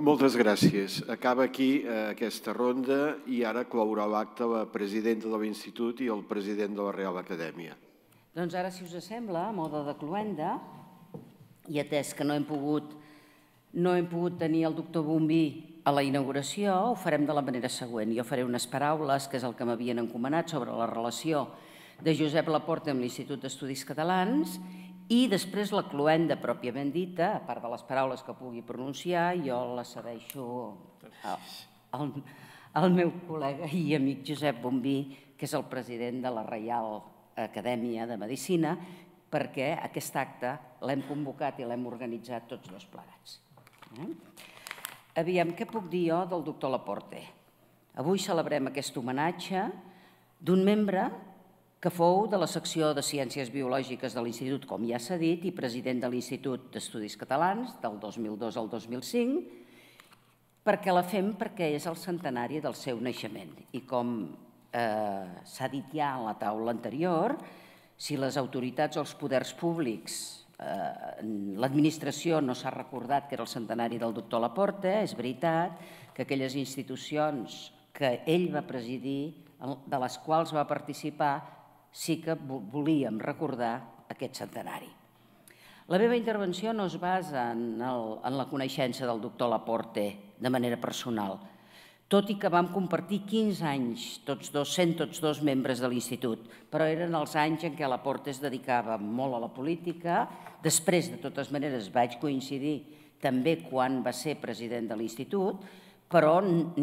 Moltes gràcies. Acaba aquí eh, aquesta ronda i ara clourà l'acte la presidenta de l'Institut i el president de la Real Acadèmia. Doncs ara, si us sembla, a moda de cloenda, i atès que no hem pogut, no hem pogut tenir el doctor Bombí a la inauguració, ho farem de la manera següent. Jo faré unes paraules, que és el que m'havien encomanat, sobre la relació de Josep Laporta amb l'Institut d'Estudis Catalans i després la cloenda pròpiament dita, a part de les paraules que pugui pronunciar, jo la cedeixo al, al meu col·lega i amic Josep Bombí, que és el president de la Reial Acadèmia de Medicina, perquè aquest acte l'hem convocat i l'hem organitzat tots dos plegats. Eh? Aviam, què puc dir jo del doctor Laporte? Avui celebrem aquest homenatge d'un membre que fou de la secció de Ciències Biològiques de l'Institut, com ja s'ha dit, i president de l'Institut d'Estudis Catalans del 2002 al 2005, perquè la fem perquè és el centenari del seu naixement. I com eh, s'ha dit ja en la taula anterior, si les autoritats o els poders públics, eh, l'administració no s'ha recordat que era el centenari del doctor Laporte, és veritat que aquelles institucions que ell va presidir, de les quals va participar, sí que volíem recordar aquest centenari. La meva intervenció no es basa en, en la coneixença del doctor Laporte de manera personal, tot i que vam compartir 15 anys, tots dos, sent tots dos membres de l'institut, però eren els anys en què la Porta es dedicava molt a la política. Després, de totes maneres, vaig coincidir també quan va ser president de l'institut, però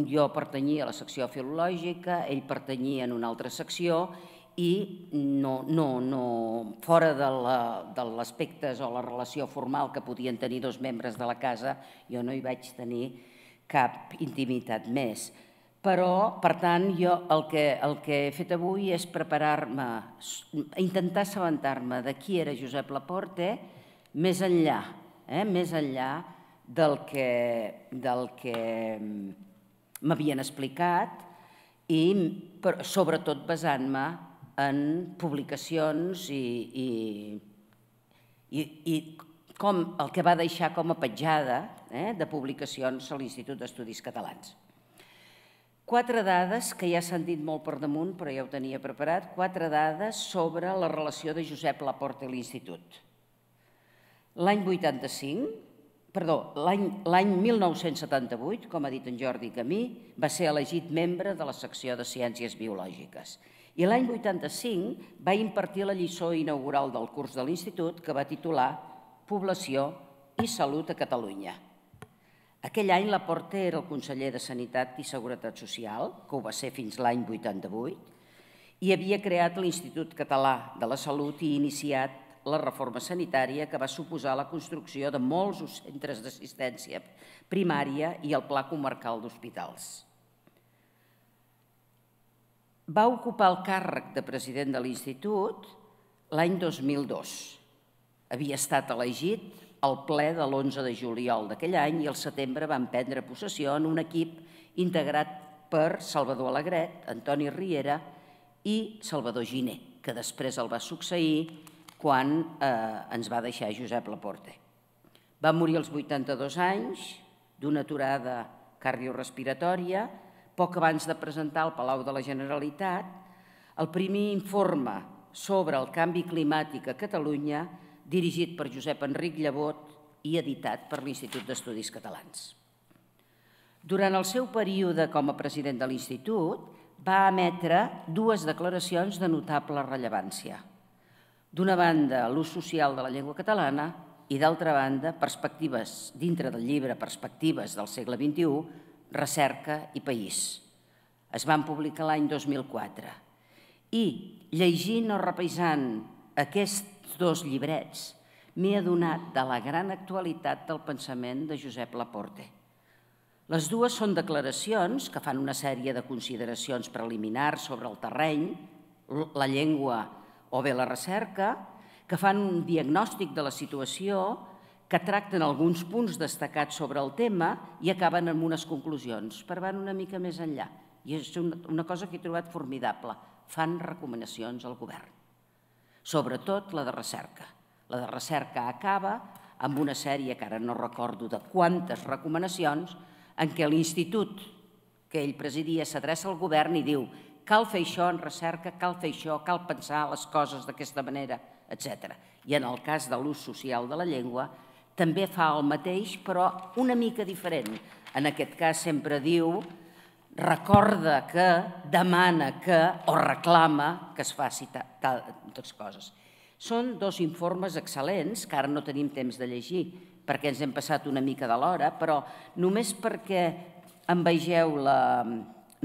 jo pertanyia a la secció filològica, ell pertanyia en una altra secció i no, no, no, fora de l'aspecte o la relació formal que podien tenir dos membres de la casa, jo no hi vaig tenir cap intimitat més. Però, per tant, jo el que, el que he fet avui és preparar-me, intentar assabentar-me de qui era Josep Laporte més enllà, eh? més enllà del que, del que m'havien explicat i però, sobretot basant-me en publicacions i, i, i, i com el que va deixar com a petjada eh, de publicacions a l'Institut d'Estudis Catalans. Quatre dades que ja s'han dit molt per damunt, però ja ho tenia preparat, quatre dades sobre la relació de Josep Laporta i l'Institut. L'any 85, perdó, l'any 1978, com ha dit en Jordi Camí, va ser elegit membre de la secció de Ciències Biològiques. I l'any 85 va impartir la lliçó inaugural del curs de l'Institut que va titular Població i Salut a Catalunya. Aquell any la Porta era el conseller de Sanitat i Seguretat Social, que ho va ser fins l'any 88, i havia creat l'Institut Català de la Salut i iniciat la reforma sanitària que va suposar la construcció de molts centres d'assistència primària i el Pla Comarcal d'Hospitals. Va ocupar el càrrec de president de l'Institut l'any 2002. Havia estat elegit al ple de l'11 de juliol d'aquell any i al setembre van prendre possessió en un equip integrat per Salvador Alegret, Antoni Riera i Salvador Giner, que després el va succeir quan eh, ens va deixar Josep Laporte. Va morir als 82 anys d'una aturada cardiorrespiratòria poc abans de presentar al Palau de la Generalitat el primer informe sobre el canvi climàtic a Catalunya dirigit per Josep Enric Llavot i editat per l'Institut d'Estudis Catalans. Durant el seu període com a president de l'Institut, va emetre dues declaracions de notable rellevància – D'una banda, l'ús social de la llengua catalana i d'altra banda, perspectives dintre del llibre Perspectives del segle XXI, Recerca i País. Es van publicar l'any 2004. I, llegint o repaisant dos llibrets, m'he adonat de la gran actualitat del pensament de Josep Laporte. Les dues són declaracions que fan una sèrie de consideracions preliminars sobre el terreny, la llengua o bé la recerca, que fan un diagnòstic de la situació, que tracten alguns punts destacats sobre el tema i acaben amb unes conclusions, però van una mica més enllà. I és una cosa que he trobat formidable. Fan recomanacions al govern. Sobretot la de recerca. La de recerca acaba amb una sèrie, que ara no recordo de quantes recomanacions, en què l'institut que ell presidia s'adreça al govern i diu cal fer això en recerca, cal fer això, cal pensar les coses d'aquesta manera, etc. I en el cas de l'ús social de la llengua també fa el mateix, però una mica diferent. En aquest cas sempre diu recorda que, demana que o reclama que es faci totes coses. Són dos informes excel·lents que ara no tenim temps de llegir perquè ens hem passat una mica de l'hora, però només perquè en vegeu la,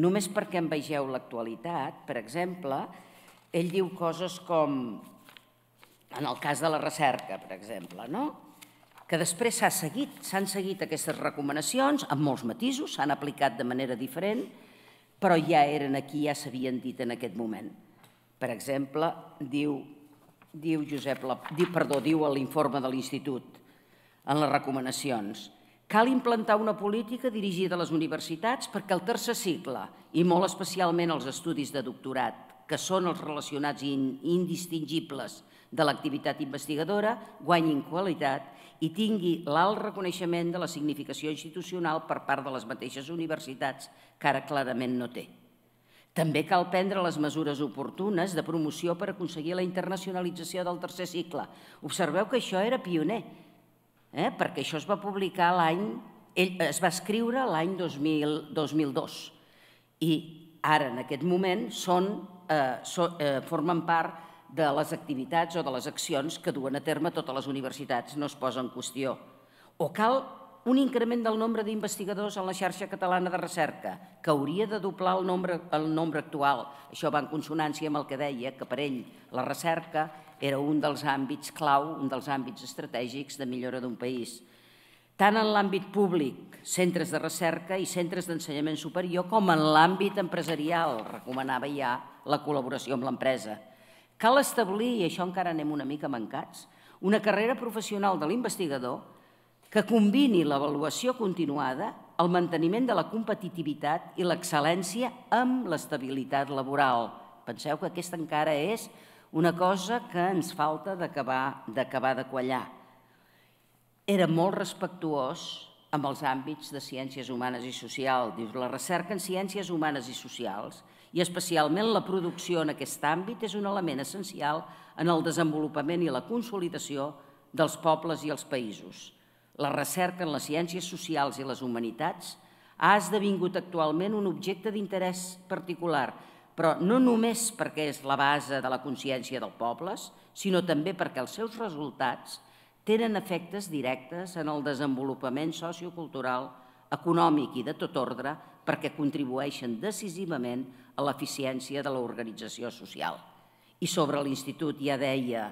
Només perquè en vegeu l'actualitat, per exemple, ell diu coses com, en el cas de la recerca, per exemple, no? Que després s'ha seguit, s'han seguit aquestes recomanacions amb molts matisos, s'han aplicat de manera diferent, però ja eren aquí, ja s'havien dit en aquest moment. Per exemple, diu, diu Josep, diu, perdó, diu l'informe de l'Institut, en les recomanacions, Cal implantar una política dirigida a les universitats perquè el tercer cicle, i molt especialment els estudis de doctorat, que són els relacionats indistingibles de l'activitat investigadora, guanyin qualitat i tingui l'alt reconeixement de la significació institucional per part de les mateixes universitats, que ara clarament no té. També cal prendre les mesures oportunes de promoció per aconseguir la internacionalització del tercer cicle. Observeu que això era pioner eh? perquè això es va publicar l'any, es va escriure l'any 2002 i ara, en aquest moment, són, eh, so, eh, formen part de les activitats o de les accions que duen a terme totes les universitats, no es posa en qüestió. O cal un increment del nombre d'investigadors en la xarxa catalana de recerca, que hauria de doblar el nombre, el nombre actual. Això va en consonància amb el que deia, que per ell la recerca era un dels àmbits clau, un dels àmbits estratègics de millora d'un país. Tant en l'àmbit públic, centres de recerca i centres d'ensenyament superior, com en l'àmbit empresarial, recomanava ja la col·laboració amb l'empresa. Cal establir, i això encara anem una mica mancats, una carrera professional de l'investigador que combini l'avaluació continuada, el manteniment de la competitivitat i l'excel·lència amb l'estabilitat laboral. Penseu que aquesta encara és una cosa que ens falta d'acabar de quallar. Era molt respectuós amb els àmbits de ciències humanes i socials. Dius, la recerca en ciències humanes i socials, i especialment la producció en aquest àmbit, és un element essencial en el desenvolupament i la consolidació dels pobles i els països. La recerca en les ciències socials i les humanitats ha esdevingut actualment un objecte d'interès particular, però no només perquè és la base de la consciència dels pobles, sinó també perquè els seus resultats tenen efectes directes en el desenvolupament sociocultural econòmic i de tot ordre perquè contribueixen decisivament a l'eficiència de l'organització social. I sobre l'Institut ja deia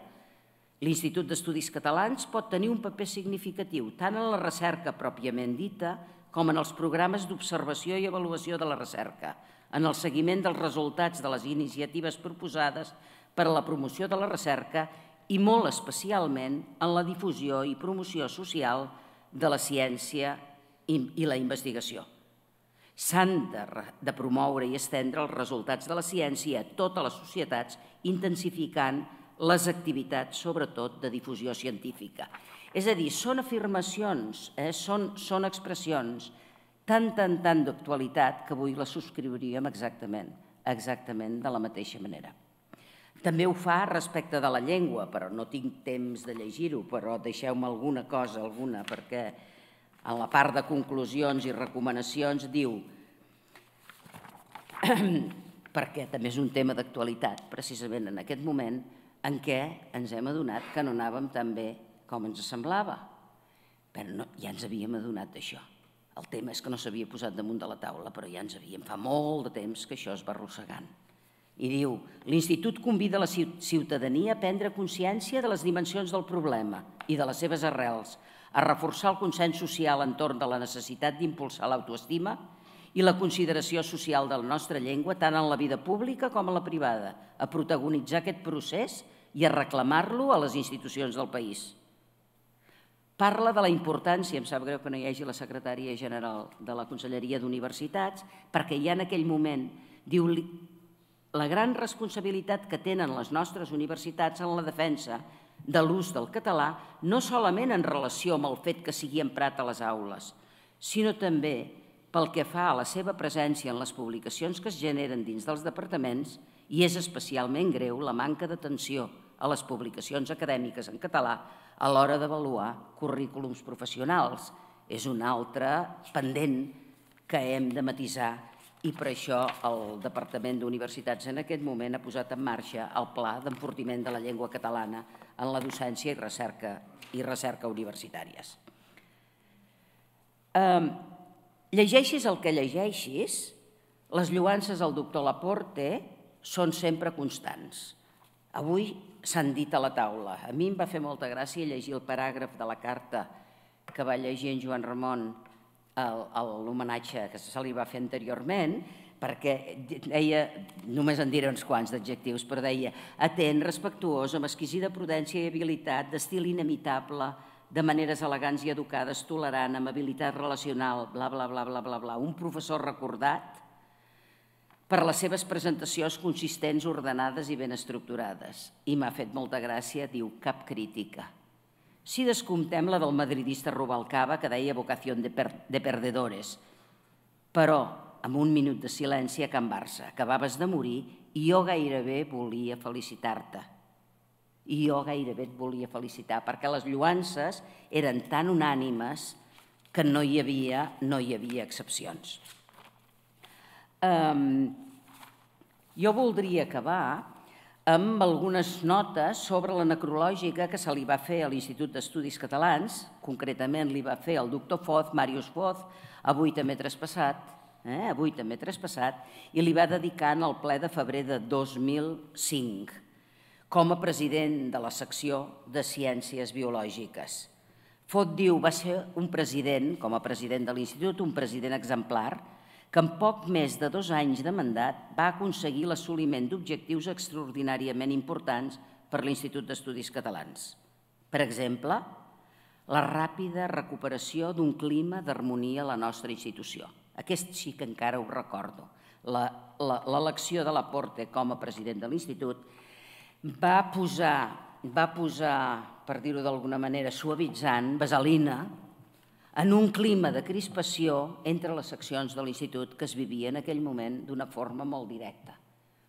L'Institut d'Estudis Catalans pot tenir un paper significatiu tant en la recerca pròpiament dita com en els programes d'observació i avaluació de la recerca, en el seguiment dels resultats de les iniciatives proposades per a la promoció de la recerca i molt especialment en la difusió i promoció social de la ciència i la investigació. S'han de, de promoure i estendre els resultats de la ciència a totes les societats, intensificant les activitats, sobretot, de difusió científica. És a dir, són afirmacions, eh? són, són expressions tan, tan, tan d'actualitat que avui les subscriuríem exactament, exactament de la mateixa manera. També ho fa respecte de la llengua, però no tinc temps de llegir-ho, però deixeu-me alguna cosa, alguna, perquè en la part de conclusions i recomanacions diu [clears throat] perquè també és un tema d'actualitat, precisament en aquest moment, en què ens hem adonat que no anàvem tan bé com ens semblava. Però no, ja ens havíem adonat d'això. El tema és que no s'havia posat damunt de la taula, però ja ens havíem fa molt de temps que això es va arrossegant. I diu, l'Institut convida la ciutadania a prendre consciència de les dimensions del problema i de les seves arrels, a reforçar el consens social entorn de la necessitat d'impulsar l'autoestima i la consideració social de la nostra llengua tant en la vida pública com en la privada, a protagonitzar aquest procés i a reclamar-lo a les institucions del país. Parla de la importància, em sap greu que no hi hagi la secretària general de la Conselleria d'Universitats, perquè ja en aquell moment diu la gran responsabilitat que tenen les nostres universitats en la defensa de l'ús del català, no solament en relació amb el fet que sigui emprat a les aules, sinó també pel que fa a la seva presència en les publicacions que es generen dins dels departaments i és especialment greu la manca d'atenció a les publicacions acadèmiques en català a l'hora d'avaluar currículums professionals. És un altre pendent que hem de matisar i per això el Departament d'Universitats en aquest moment ha posat en marxa el Pla d'Enfortiment de la Llengua Catalana en la docència i recerca, i recerca universitàries. Eh, Llegeixis el que llegeixis, les lluances al doctor Laporte són sempre constants. Avui s'han dit a la taula. A mi em va fer molta gràcia llegir el paràgraf de la carta que va llegir en Joan Ramon l'homenatge que se li va fer anteriorment, perquè deia, només en diré uns quants d'adjectius, però deia atent, respectuós, amb exquisida prudència i habilitat, d'estil inimitable, de maneres elegants i educades, tolerant, amb habilitat relacional, bla, bla, bla, bla, bla, bla. Un professor recordat per les seves presentacions consistents, ordenades i ben estructurades. I m'ha fet molta gràcia, diu, cap crítica. Si descomptem la del madridista Rubalcaba, que deia vocació de, per, de perdedores, però amb un minut de silenci a Can Barça, acabaves de morir i jo gairebé volia felicitar-te i jo gairebé et volia felicitar perquè les lluances eren tan unànimes que no hi havia, no hi havia excepcions. Um, jo voldria acabar amb algunes notes sobre la necrològica que se li va fer a l'Institut d'Estudis Catalans, concretament li va fer el doctor Foz, Màrius Foz, avui també traspassat, eh? avui també traspassat, i li va dedicar en el ple de febrer de 2005 com a president de la secció de Ciències Biològiques. Fot diu va ser un president, com a president de l'Institut, un president exemplar, que en poc més de dos anys de mandat va aconseguir l'assoliment d'objectius extraordinàriament importants per l'Institut d'Estudis Catalans. Per exemple, la ràpida recuperació d'un clima d'harmonia a la nostra institució. Aquest sí que encara ho recordo. L'elecció de la Porte com a president de l'Institut va posar, va posar per dir-ho d'alguna manera, suavitzant, vaselina, en un clima de crispació entre les seccions de l'Institut que es vivia en aquell moment d'una forma molt directa.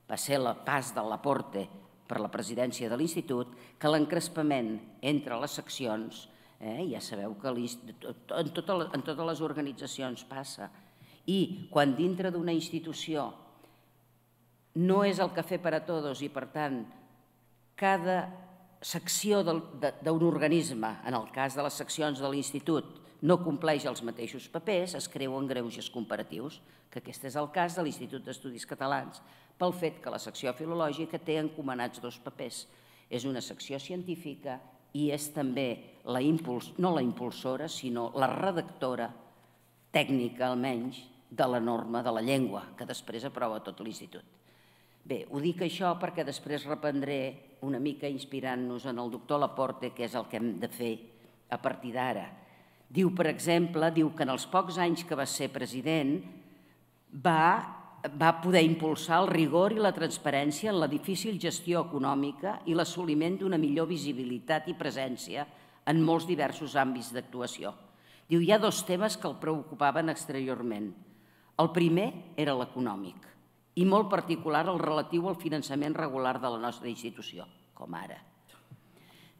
Va ser la pas de Laporte per la presidència de l'Institut que l'encrespament entre les seccions, eh, ja sabeu que en, tota, en totes les organitzacions passa, i quan dintre d'una institució no és el cafè per a tots i per tant cada secció d'un organisme, en el cas de les seccions de l'institut, no compleix els mateixos papers, es creuen greuges comparatius, que aquest és el cas de l'Institut d'Estudis Catalans, pel fet que la secció filològica té encomanats dos papers. És una secció científica i és també la impuls, no la impulsora, sinó la redactora tècnica, almenys, de la norma de la llengua, que després aprova tot l'Institut. Bé, ho dic això perquè després reprendré una mica inspirant-nos en el doctor Laporte, que és el que hem de fer a partir d'ara. Diu, per exemple, diu que en els pocs anys que va ser president va va poder impulsar el rigor i la transparència en la difícil gestió econòmica i l'assoliment d'una millor visibilitat i presència en molts diversos àmbits d'actuació. Diu, hi ha dos temes que el preocupaven exteriorment. El primer era l'econòmic i molt particular el relatiu al finançament regular de la nostra institució, com ara.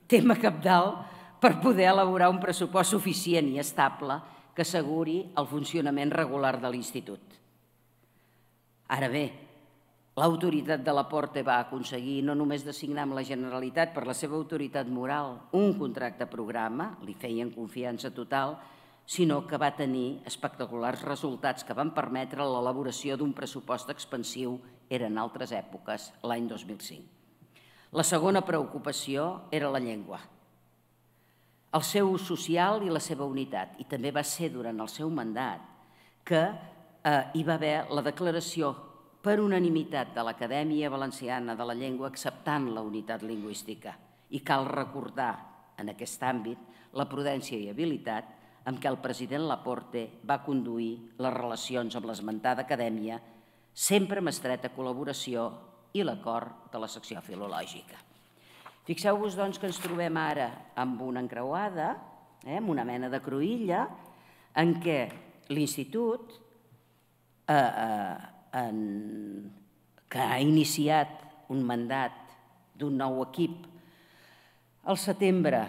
Tema capdalt per poder elaborar un pressupost suficient i estable que asseguri el funcionament regular de l'Institut. Ara bé, l'autoritat de la Porta va aconseguir no només designar amb la Generalitat per la seva autoritat moral un contracte programa, li feien confiança total, sinó que va tenir espectaculars resultats que van permetre l'elaboració d'un pressupost expansiu eren altres èpoques, l'any 2005. La segona preocupació era la llengua, el seu ús social i la seva unitat, i també va ser durant el seu mandat que eh, hi va haver la declaració per unanimitat de l'Acadèmia Valenciana de la Llengua acceptant la unitat lingüística. I cal recordar en aquest àmbit la prudència i habilitat amb què el president Laporte va conduir les relacions amb l'esmentada acadèmia, sempre amb estreta col·laboració i l'acord de la secció filològica. Fixeu-vos, doncs, que ens trobem ara amb una encreuada, eh, amb una mena de cruïlla, en què l'Institut eh, eh, en, que ha iniciat un mandat d'un nou equip al setembre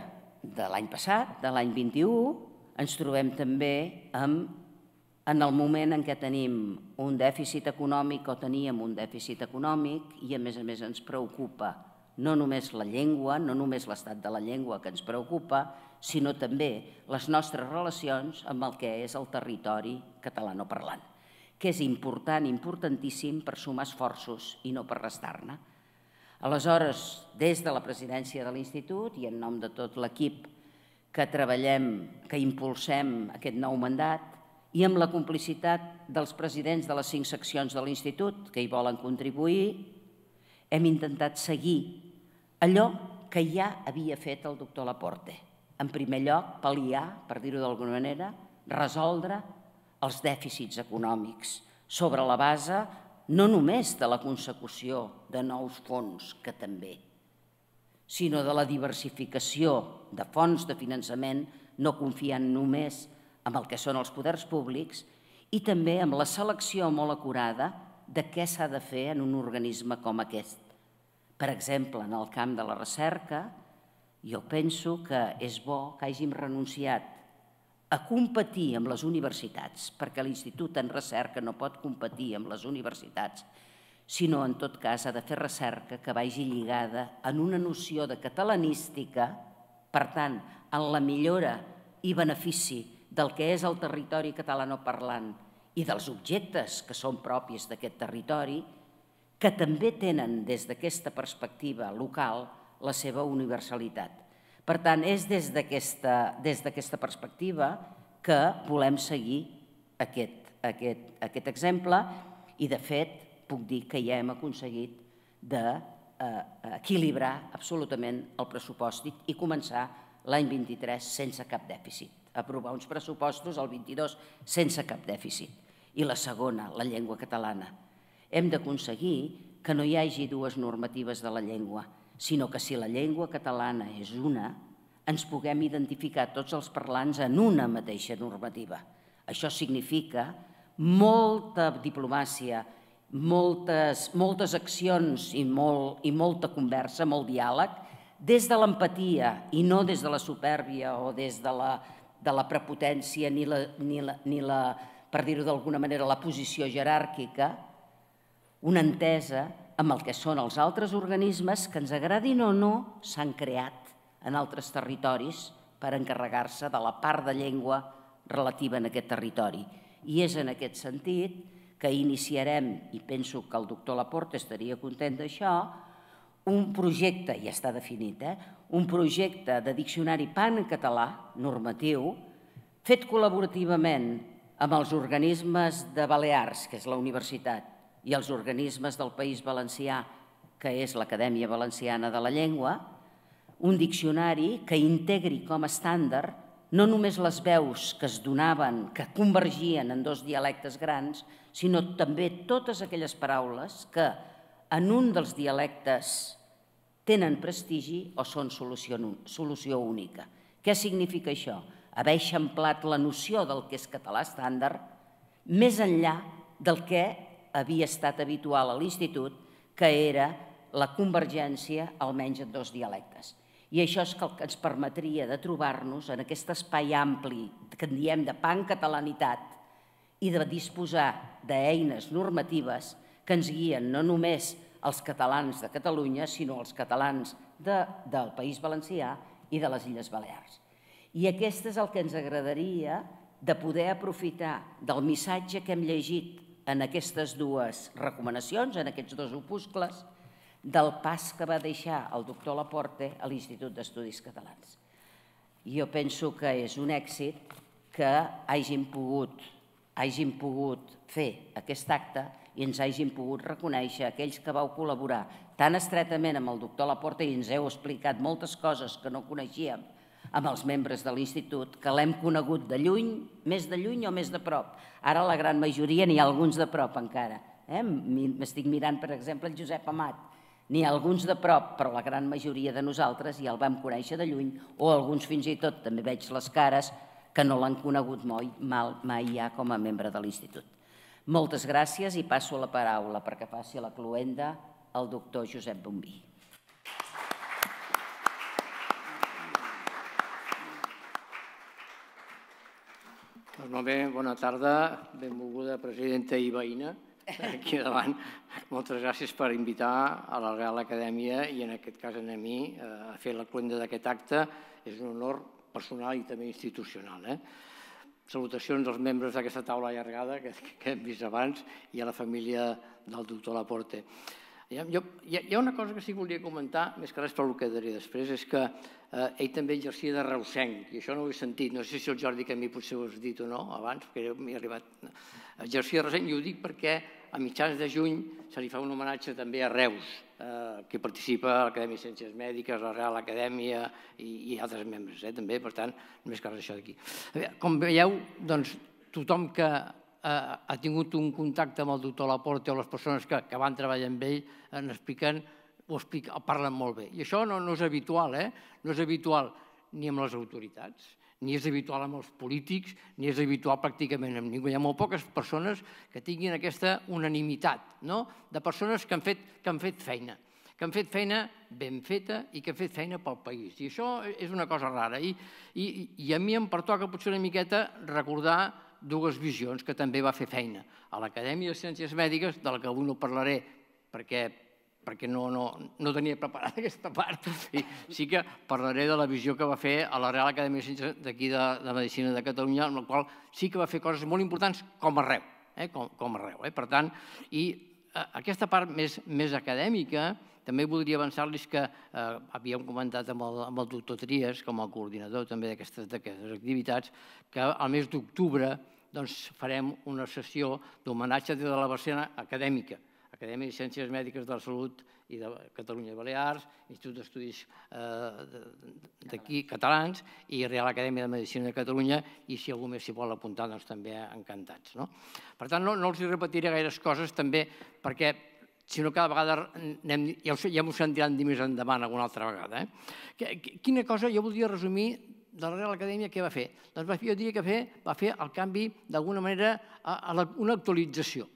de l'any passat, de l'any 21, ens trobem també amb, en el moment en què tenim un dèficit econòmic o teníem un dèficit econòmic i a més a més ens preocupa no només la llengua, no només l'estat de la llengua que ens preocupa, sinó també les nostres relacions amb el que és el territori catalanoparlant que és important, importantíssim per sumar esforços i no per restar-ne. Aleshores, des de la presidència de l'Institut i en nom de tot l'equip que treballem, que impulsem aquest nou mandat i amb la complicitat dels presidents de les cinc seccions de l'Institut que hi volen contribuir, hem intentat seguir allò que ja havia fet el doctor Laporte. En primer lloc, pal·liar, per dir-ho d'alguna manera, resoldre els dèficits econòmics sobre la base no només de la consecució de nous fons, que també, sinó de la diversificació de fons de finançament, no confiant només en el que són els poders públics i també amb la selecció molt acurada de què s'ha de fer en un organisme com aquest. Per exemple, en el camp de la recerca, jo penso que és bo que hàgim renunciat a competir amb les universitats, perquè l'Institut en Recerca no pot competir amb les universitats, sinó en tot cas ha de fer recerca que vagi lligada en una noció de catalanística, per tant, en la millora i benefici del que és el territori catalanoparlant i dels objectes que són propis d'aquest territori, que també tenen des d'aquesta perspectiva local la seva universalitat. Per tant, és des d'aquesta perspectiva que volem seguir aquest, aquest, aquest exemple i, de fet, puc dir que ja hem aconseguit d'equilibrar eh, absolutament el pressupost i començar l'any 23 sense cap dèficit. Aprovar uns pressupostos el 22 sense cap dèficit. I la segona, la llengua catalana. Hem d'aconseguir que no hi hagi dues normatives de la llengua, sinó que si la llengua catalana és una, ens puguem identificar tots els parlants en una mateixa normativa. Això significa molta diplomàcia, moltes, moltes accions i, molt, i molta conversa, molt diàleg, des de l'empatia i no des de la supèrbia o des de la, de la prepotència ni la, ni la, ni la per dir-ho d'alguna manera, la posició jeràrquica, una entesa amb el que són els altres organismes que ens agradin o no s'han creat en altres territoris per encarregar-se de la part de llengua relativa en aquest territori. I és en aquest sentit que iniciarem, i penso que el doctor Laporte estaria content d'això, un projecte, ja està definit, eh? un projecte de diccionari pan en català, normatiu, fet col·laborativament amb els organismes de Balears, que és la universitat, i els organismes del País Valencià, que és l'Acadèmia Valenciana de la Llengua, un diccionari que integri com a estàndard no només les veus que es donaven, que convergien en dos dialectes grans, sinó també totes aquelles paraules que en un dels dialectes tenen prestigi o són solució, solució única. Què significa això? Haver eixamplat la noció del que és català estàndard més enllà del que havia estat habitual a l'institut, que era la convergència almenys en dos dialectes. I això és el que ens permetria de trobar-nos en aquest espai ampli que en diem de pancatalanitat i de disposar d'eines normatives que ens guien no només els catalans de Catalunya, sinó els catalans de, del País Valencià i de les Illes Balears. I aquest és el que ens agradaria de poder aprofitar del missatge que hem llegit en aquestes dues recomanacions, en aquests dos opuscles, del pas que va deixar el doctor Laporte a l'Institut d'Estudis Catalans. Jo penso que és un èxit que hàgim pogut, hàgim pogut fer aquest acte i ens hàgim pogut reconèixer aquells que vau col·laborar tan estretament amb el doctor Laporta i ens heu explicat moltes coses que no coneixíem amb els membres de l'institut, que l'hem conegut de lluny, més de lluny o més de prop. Ara la gran majoria n'hi ha alguns de prop encara. Eh? M'estic mirant, per exemple, el Josep Amat. Ha alguns de prop, però la gran majoria de nosaltres ja el vam conèixer de lluny, o alguns fins i tot, també veig les cares, que no l'han conegut mai, mai ja com a membre de l'institut. Moltes gràcies i passo la paraula perquè a la cluenda el doctor Josep Bombí. Doncs molt bé, bona tarda, benvolguda presidenta i veïna aquí davant. Moltes gràcies per invitar a la Real Acadèmia i en aquest cas a mi a fer la cluenda d'aquest acte. És un honor personal i també institucional. Eh? salutacions als membres d'aquesta taula allargada que, hem vist abans i a la família del doctor Laporte. Hi ha, jo, hi ha una cosa que sí que volia comentar, més que res per el que diré després, és que eh, ell també exercia de reusenc, i això no ho he sentit, no sé si el Jordi que a mi potser ho has dit o no abans, perquè m'he arribat... Exercia de reusenc i ho dic perquè a mitjans de juny se li fa un homenatge també a Reus, eh, que participa a l'Acadèmia de Ciències Mèdiques, la Real Acadèmia i, i altres membres, eh, també, per tant, només cal això d'aquí. Com veieu, doncs, tothom que eh, ha tingut un contacte amb el doctor Laporte o les persones que, que van treballar amb ell en expliquen, ho explica, parlen molt bé. I això no, no és habitual, eh? no és habitual ni amb les autoritats, ni és habitual amb els polítics, ni és habitual pràcticament amb ningú. Hi ha molt poques persones que tinguin aquesta unanimitat, no? de persones que han, fet, que han fet feina que han fet feina ben feta i que han fet feina pel país. I això és una cosa rara. I, i, i a mi em pertoca potser una miqueta recordar dues visions que també va fer feina. A l'Acadèmia de Ciències Mèdiques, de la que avui no parlaré perquè perquè no, no, no tenia preparada [laughs] aquesta part. I sí que parlaré de la visió que va fer a la Real Acadèmia de Ciències d'aquí de, de Medicina de Catalunya, en la qual sí que va fer coses molt importants com arreu, eh? com, com arreu. Eh? Per tant, i eh, aquesta part més, més acadèmica, també voldria avançar-los que eh, havíem comentat amb el, amb el doctor Trias, com a coordinador també d'aquestes activitats, que al mes d'octubre doncs, farem una sessió d'homenatge de la versió acadèmica, Acadèmia de Ciències Mèdiques de la Salut i de Catalunya i Balears, Institut d'Estudis eh, d'aquí catalans i Real Acadèmia de Medicina de Catalunya i si algú més s'hi vol apuntar, doncs també encantats. No? Per tant, no, no els repetiré gaires coses també perquè si no cada vegada anem, ja, ja m'ho sentiran dir més endavant alguna altra vegada. Eh? Quina cosa jo voldria resumir de la Real Acadèmia què va fer? Doncs va, jo diria que va fer el canvi d'alguna manera a, una actualització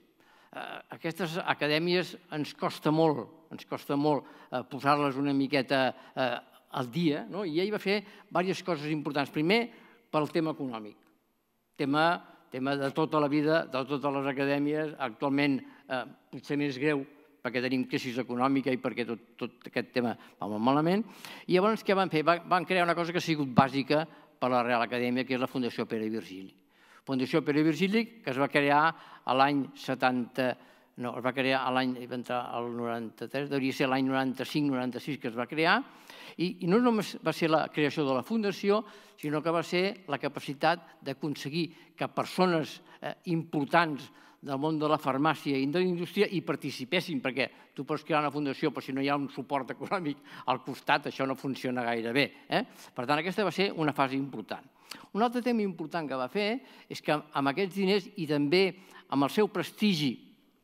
aquestes acadèmies ens costa molt, ens costa molt eh, posar-les una miqueta eh, al dia, no? i ell va fer diverses coses importants. Primer, pel tema econòmic, tema, tema de tota la vida, de totes les acadèmies, actualment eh, potser més greu perquè tenim crisi econòmica i perquè tot, tot aquest tema va molt malament. I llavors què van fer? Van crear una cosa que ha sigut bàsica per la Real Acadèmia, que és la Fundació Pere Virgili. Fundació Pere Virgili, que es va crear a l'any 70, no, es va crear a l'any, va entrar al 93, devia ser l'any 95-96 que es va crear, i, i no només va ser la creació de la Fundació, sinó que va ser la capacitat d'aconseguir que persones eh, importants del món de la farmàcia i de la indústria hi participessin, perquè tu pots crear una fundació, però si no hi ha un suport econòmic al costat, això no funciona gaire bé. Eh? Per tant, aquesta va ser una fase important. Un altre tema important que va fer és que amb aquests diners i també amb el seu prestigi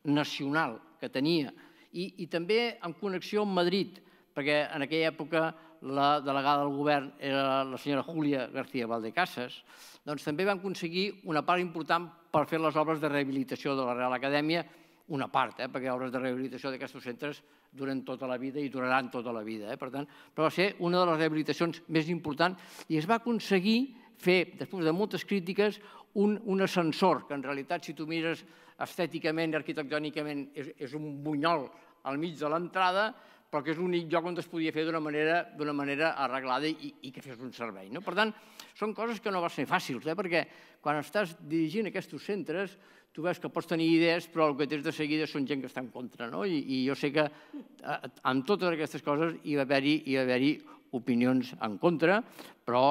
nacional que tenia i, i també en connexió amb Madrid, perquè en aquella època la delegada del govern era la senyora Júlia García Valdecasas, doncs també van aconseguir una part important per fer les obres de rehabilitació de la Real Acadèmia, una part, eh, perquè obres de rehabilitació d'aquests centres duren tota la vida i duraran tota la vida. Eh? Per tant, però va ser una de les rehabilitacions més importants i es va aconseguir fer, després de moltes crítiques, un, un ascensor, que en realitat, si tu mires estèticament arquitectònicament, és, és un bunyol al mig de l'entrada, però que és l'únic lloc on es podia fer d'una manera, manera arreglada i, i que fes un servei. No? Per tant, són coses que no van ser fàcils, eh? perquè quan estàs dirigint aquests centres, tu veus que pots tenir idees, però el que tens de seguida són gent que està en contra. No? I, I jo sé que eh, amb totes aquestes coses hi va haver-hi haver, hi opinions en contra, però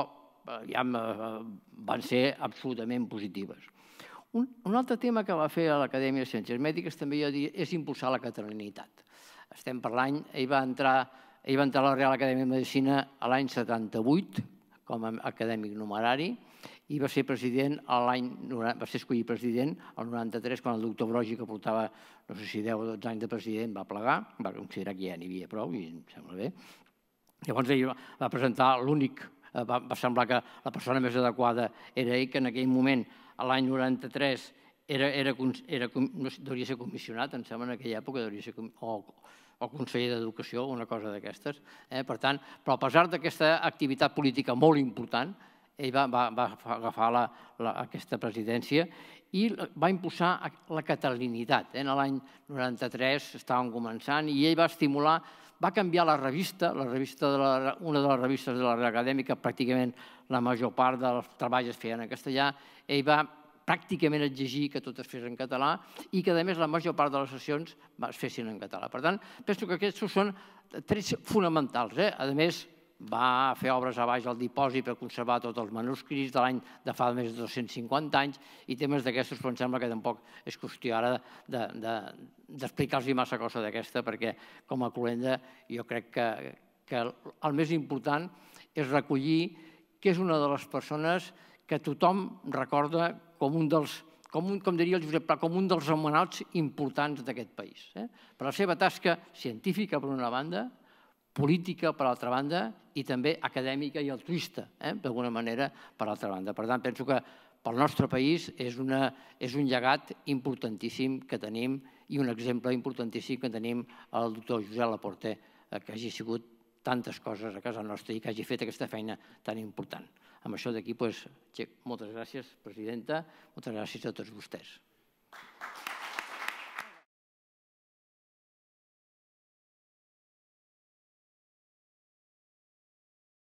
ja van ser absolutament positives. Un, un altre tema que va fer l'Acadèmia de Ciències Mèdiques també és impulsar la catalanitat estem parlant, ell va entrar, ell va entrar a la Real Acadèmia de Medicina l'any 78 com a acadèmic numerari i va ser president l'any va ser escollit president el 93 quan el doctor Brogi que portava no sé si 10 o 12 anys de president va plegar, va considerar que ja n'hi havia prou i em sembla bé. Llavors ell va presentar l'únic, eh, va, va semblar que la persona més adequada era ell, que en aquell moment, l'any 93, era, era, era, no, devia ser comissionat, em sembla, en aquella època, devia ser, o, o conseller d'Educació, una cosa d'aquestes. Eh? Per tant, però a pesar d'aquesta activitat política molt important, ell va, va, va agafar la, la, aquesta presidència i va impulsar la catalinitat. Eh? En l'any 93 estàvem començant i ell va estimular, va canviar la revista, la revista de la, una de les revistes de la Acadèmica, pràcticament la major part dels treballs es feien en castellà, ell va pràcticament exigir que tot es fes en català i que, a més, la major part de les sessions es fessin en català. Per tant, penso que aquests són trets fonamentals. Eh? A més, va fer obres a baix al dipòsit per conservar tots els manuscrits de l'any de fa més de 250 anys i temes d'aquestos, però em sembla que tampoc és qüestió ara d'explicar-los de, de, massa cosa d'aquesta, perquè com a cluenda jo crec que, que el més important és recollir que és una de les persones que tothom recorda com un dels, com, un, com diria el Josep Pla, com un dels homenats importants d'aquest país. Eh? Per la seva tasca científica, per una banda, política, per l'altra banda, i també acadèmica i altruista, eh? d'alguna manera, per l'altra banda. Per tant, penso que pel nostre país és, una, és un llegat importantíssim que tenim i un exemple importantíssim que tenim el doctor Josep Laporte, eh, que hagi sigut tantes coses a casa nostra i que hagi fet aquesta feina tan important. Amb això d'aquí, doncs, moltes gràcies, presidenta, moltes gràcies a tots vostès.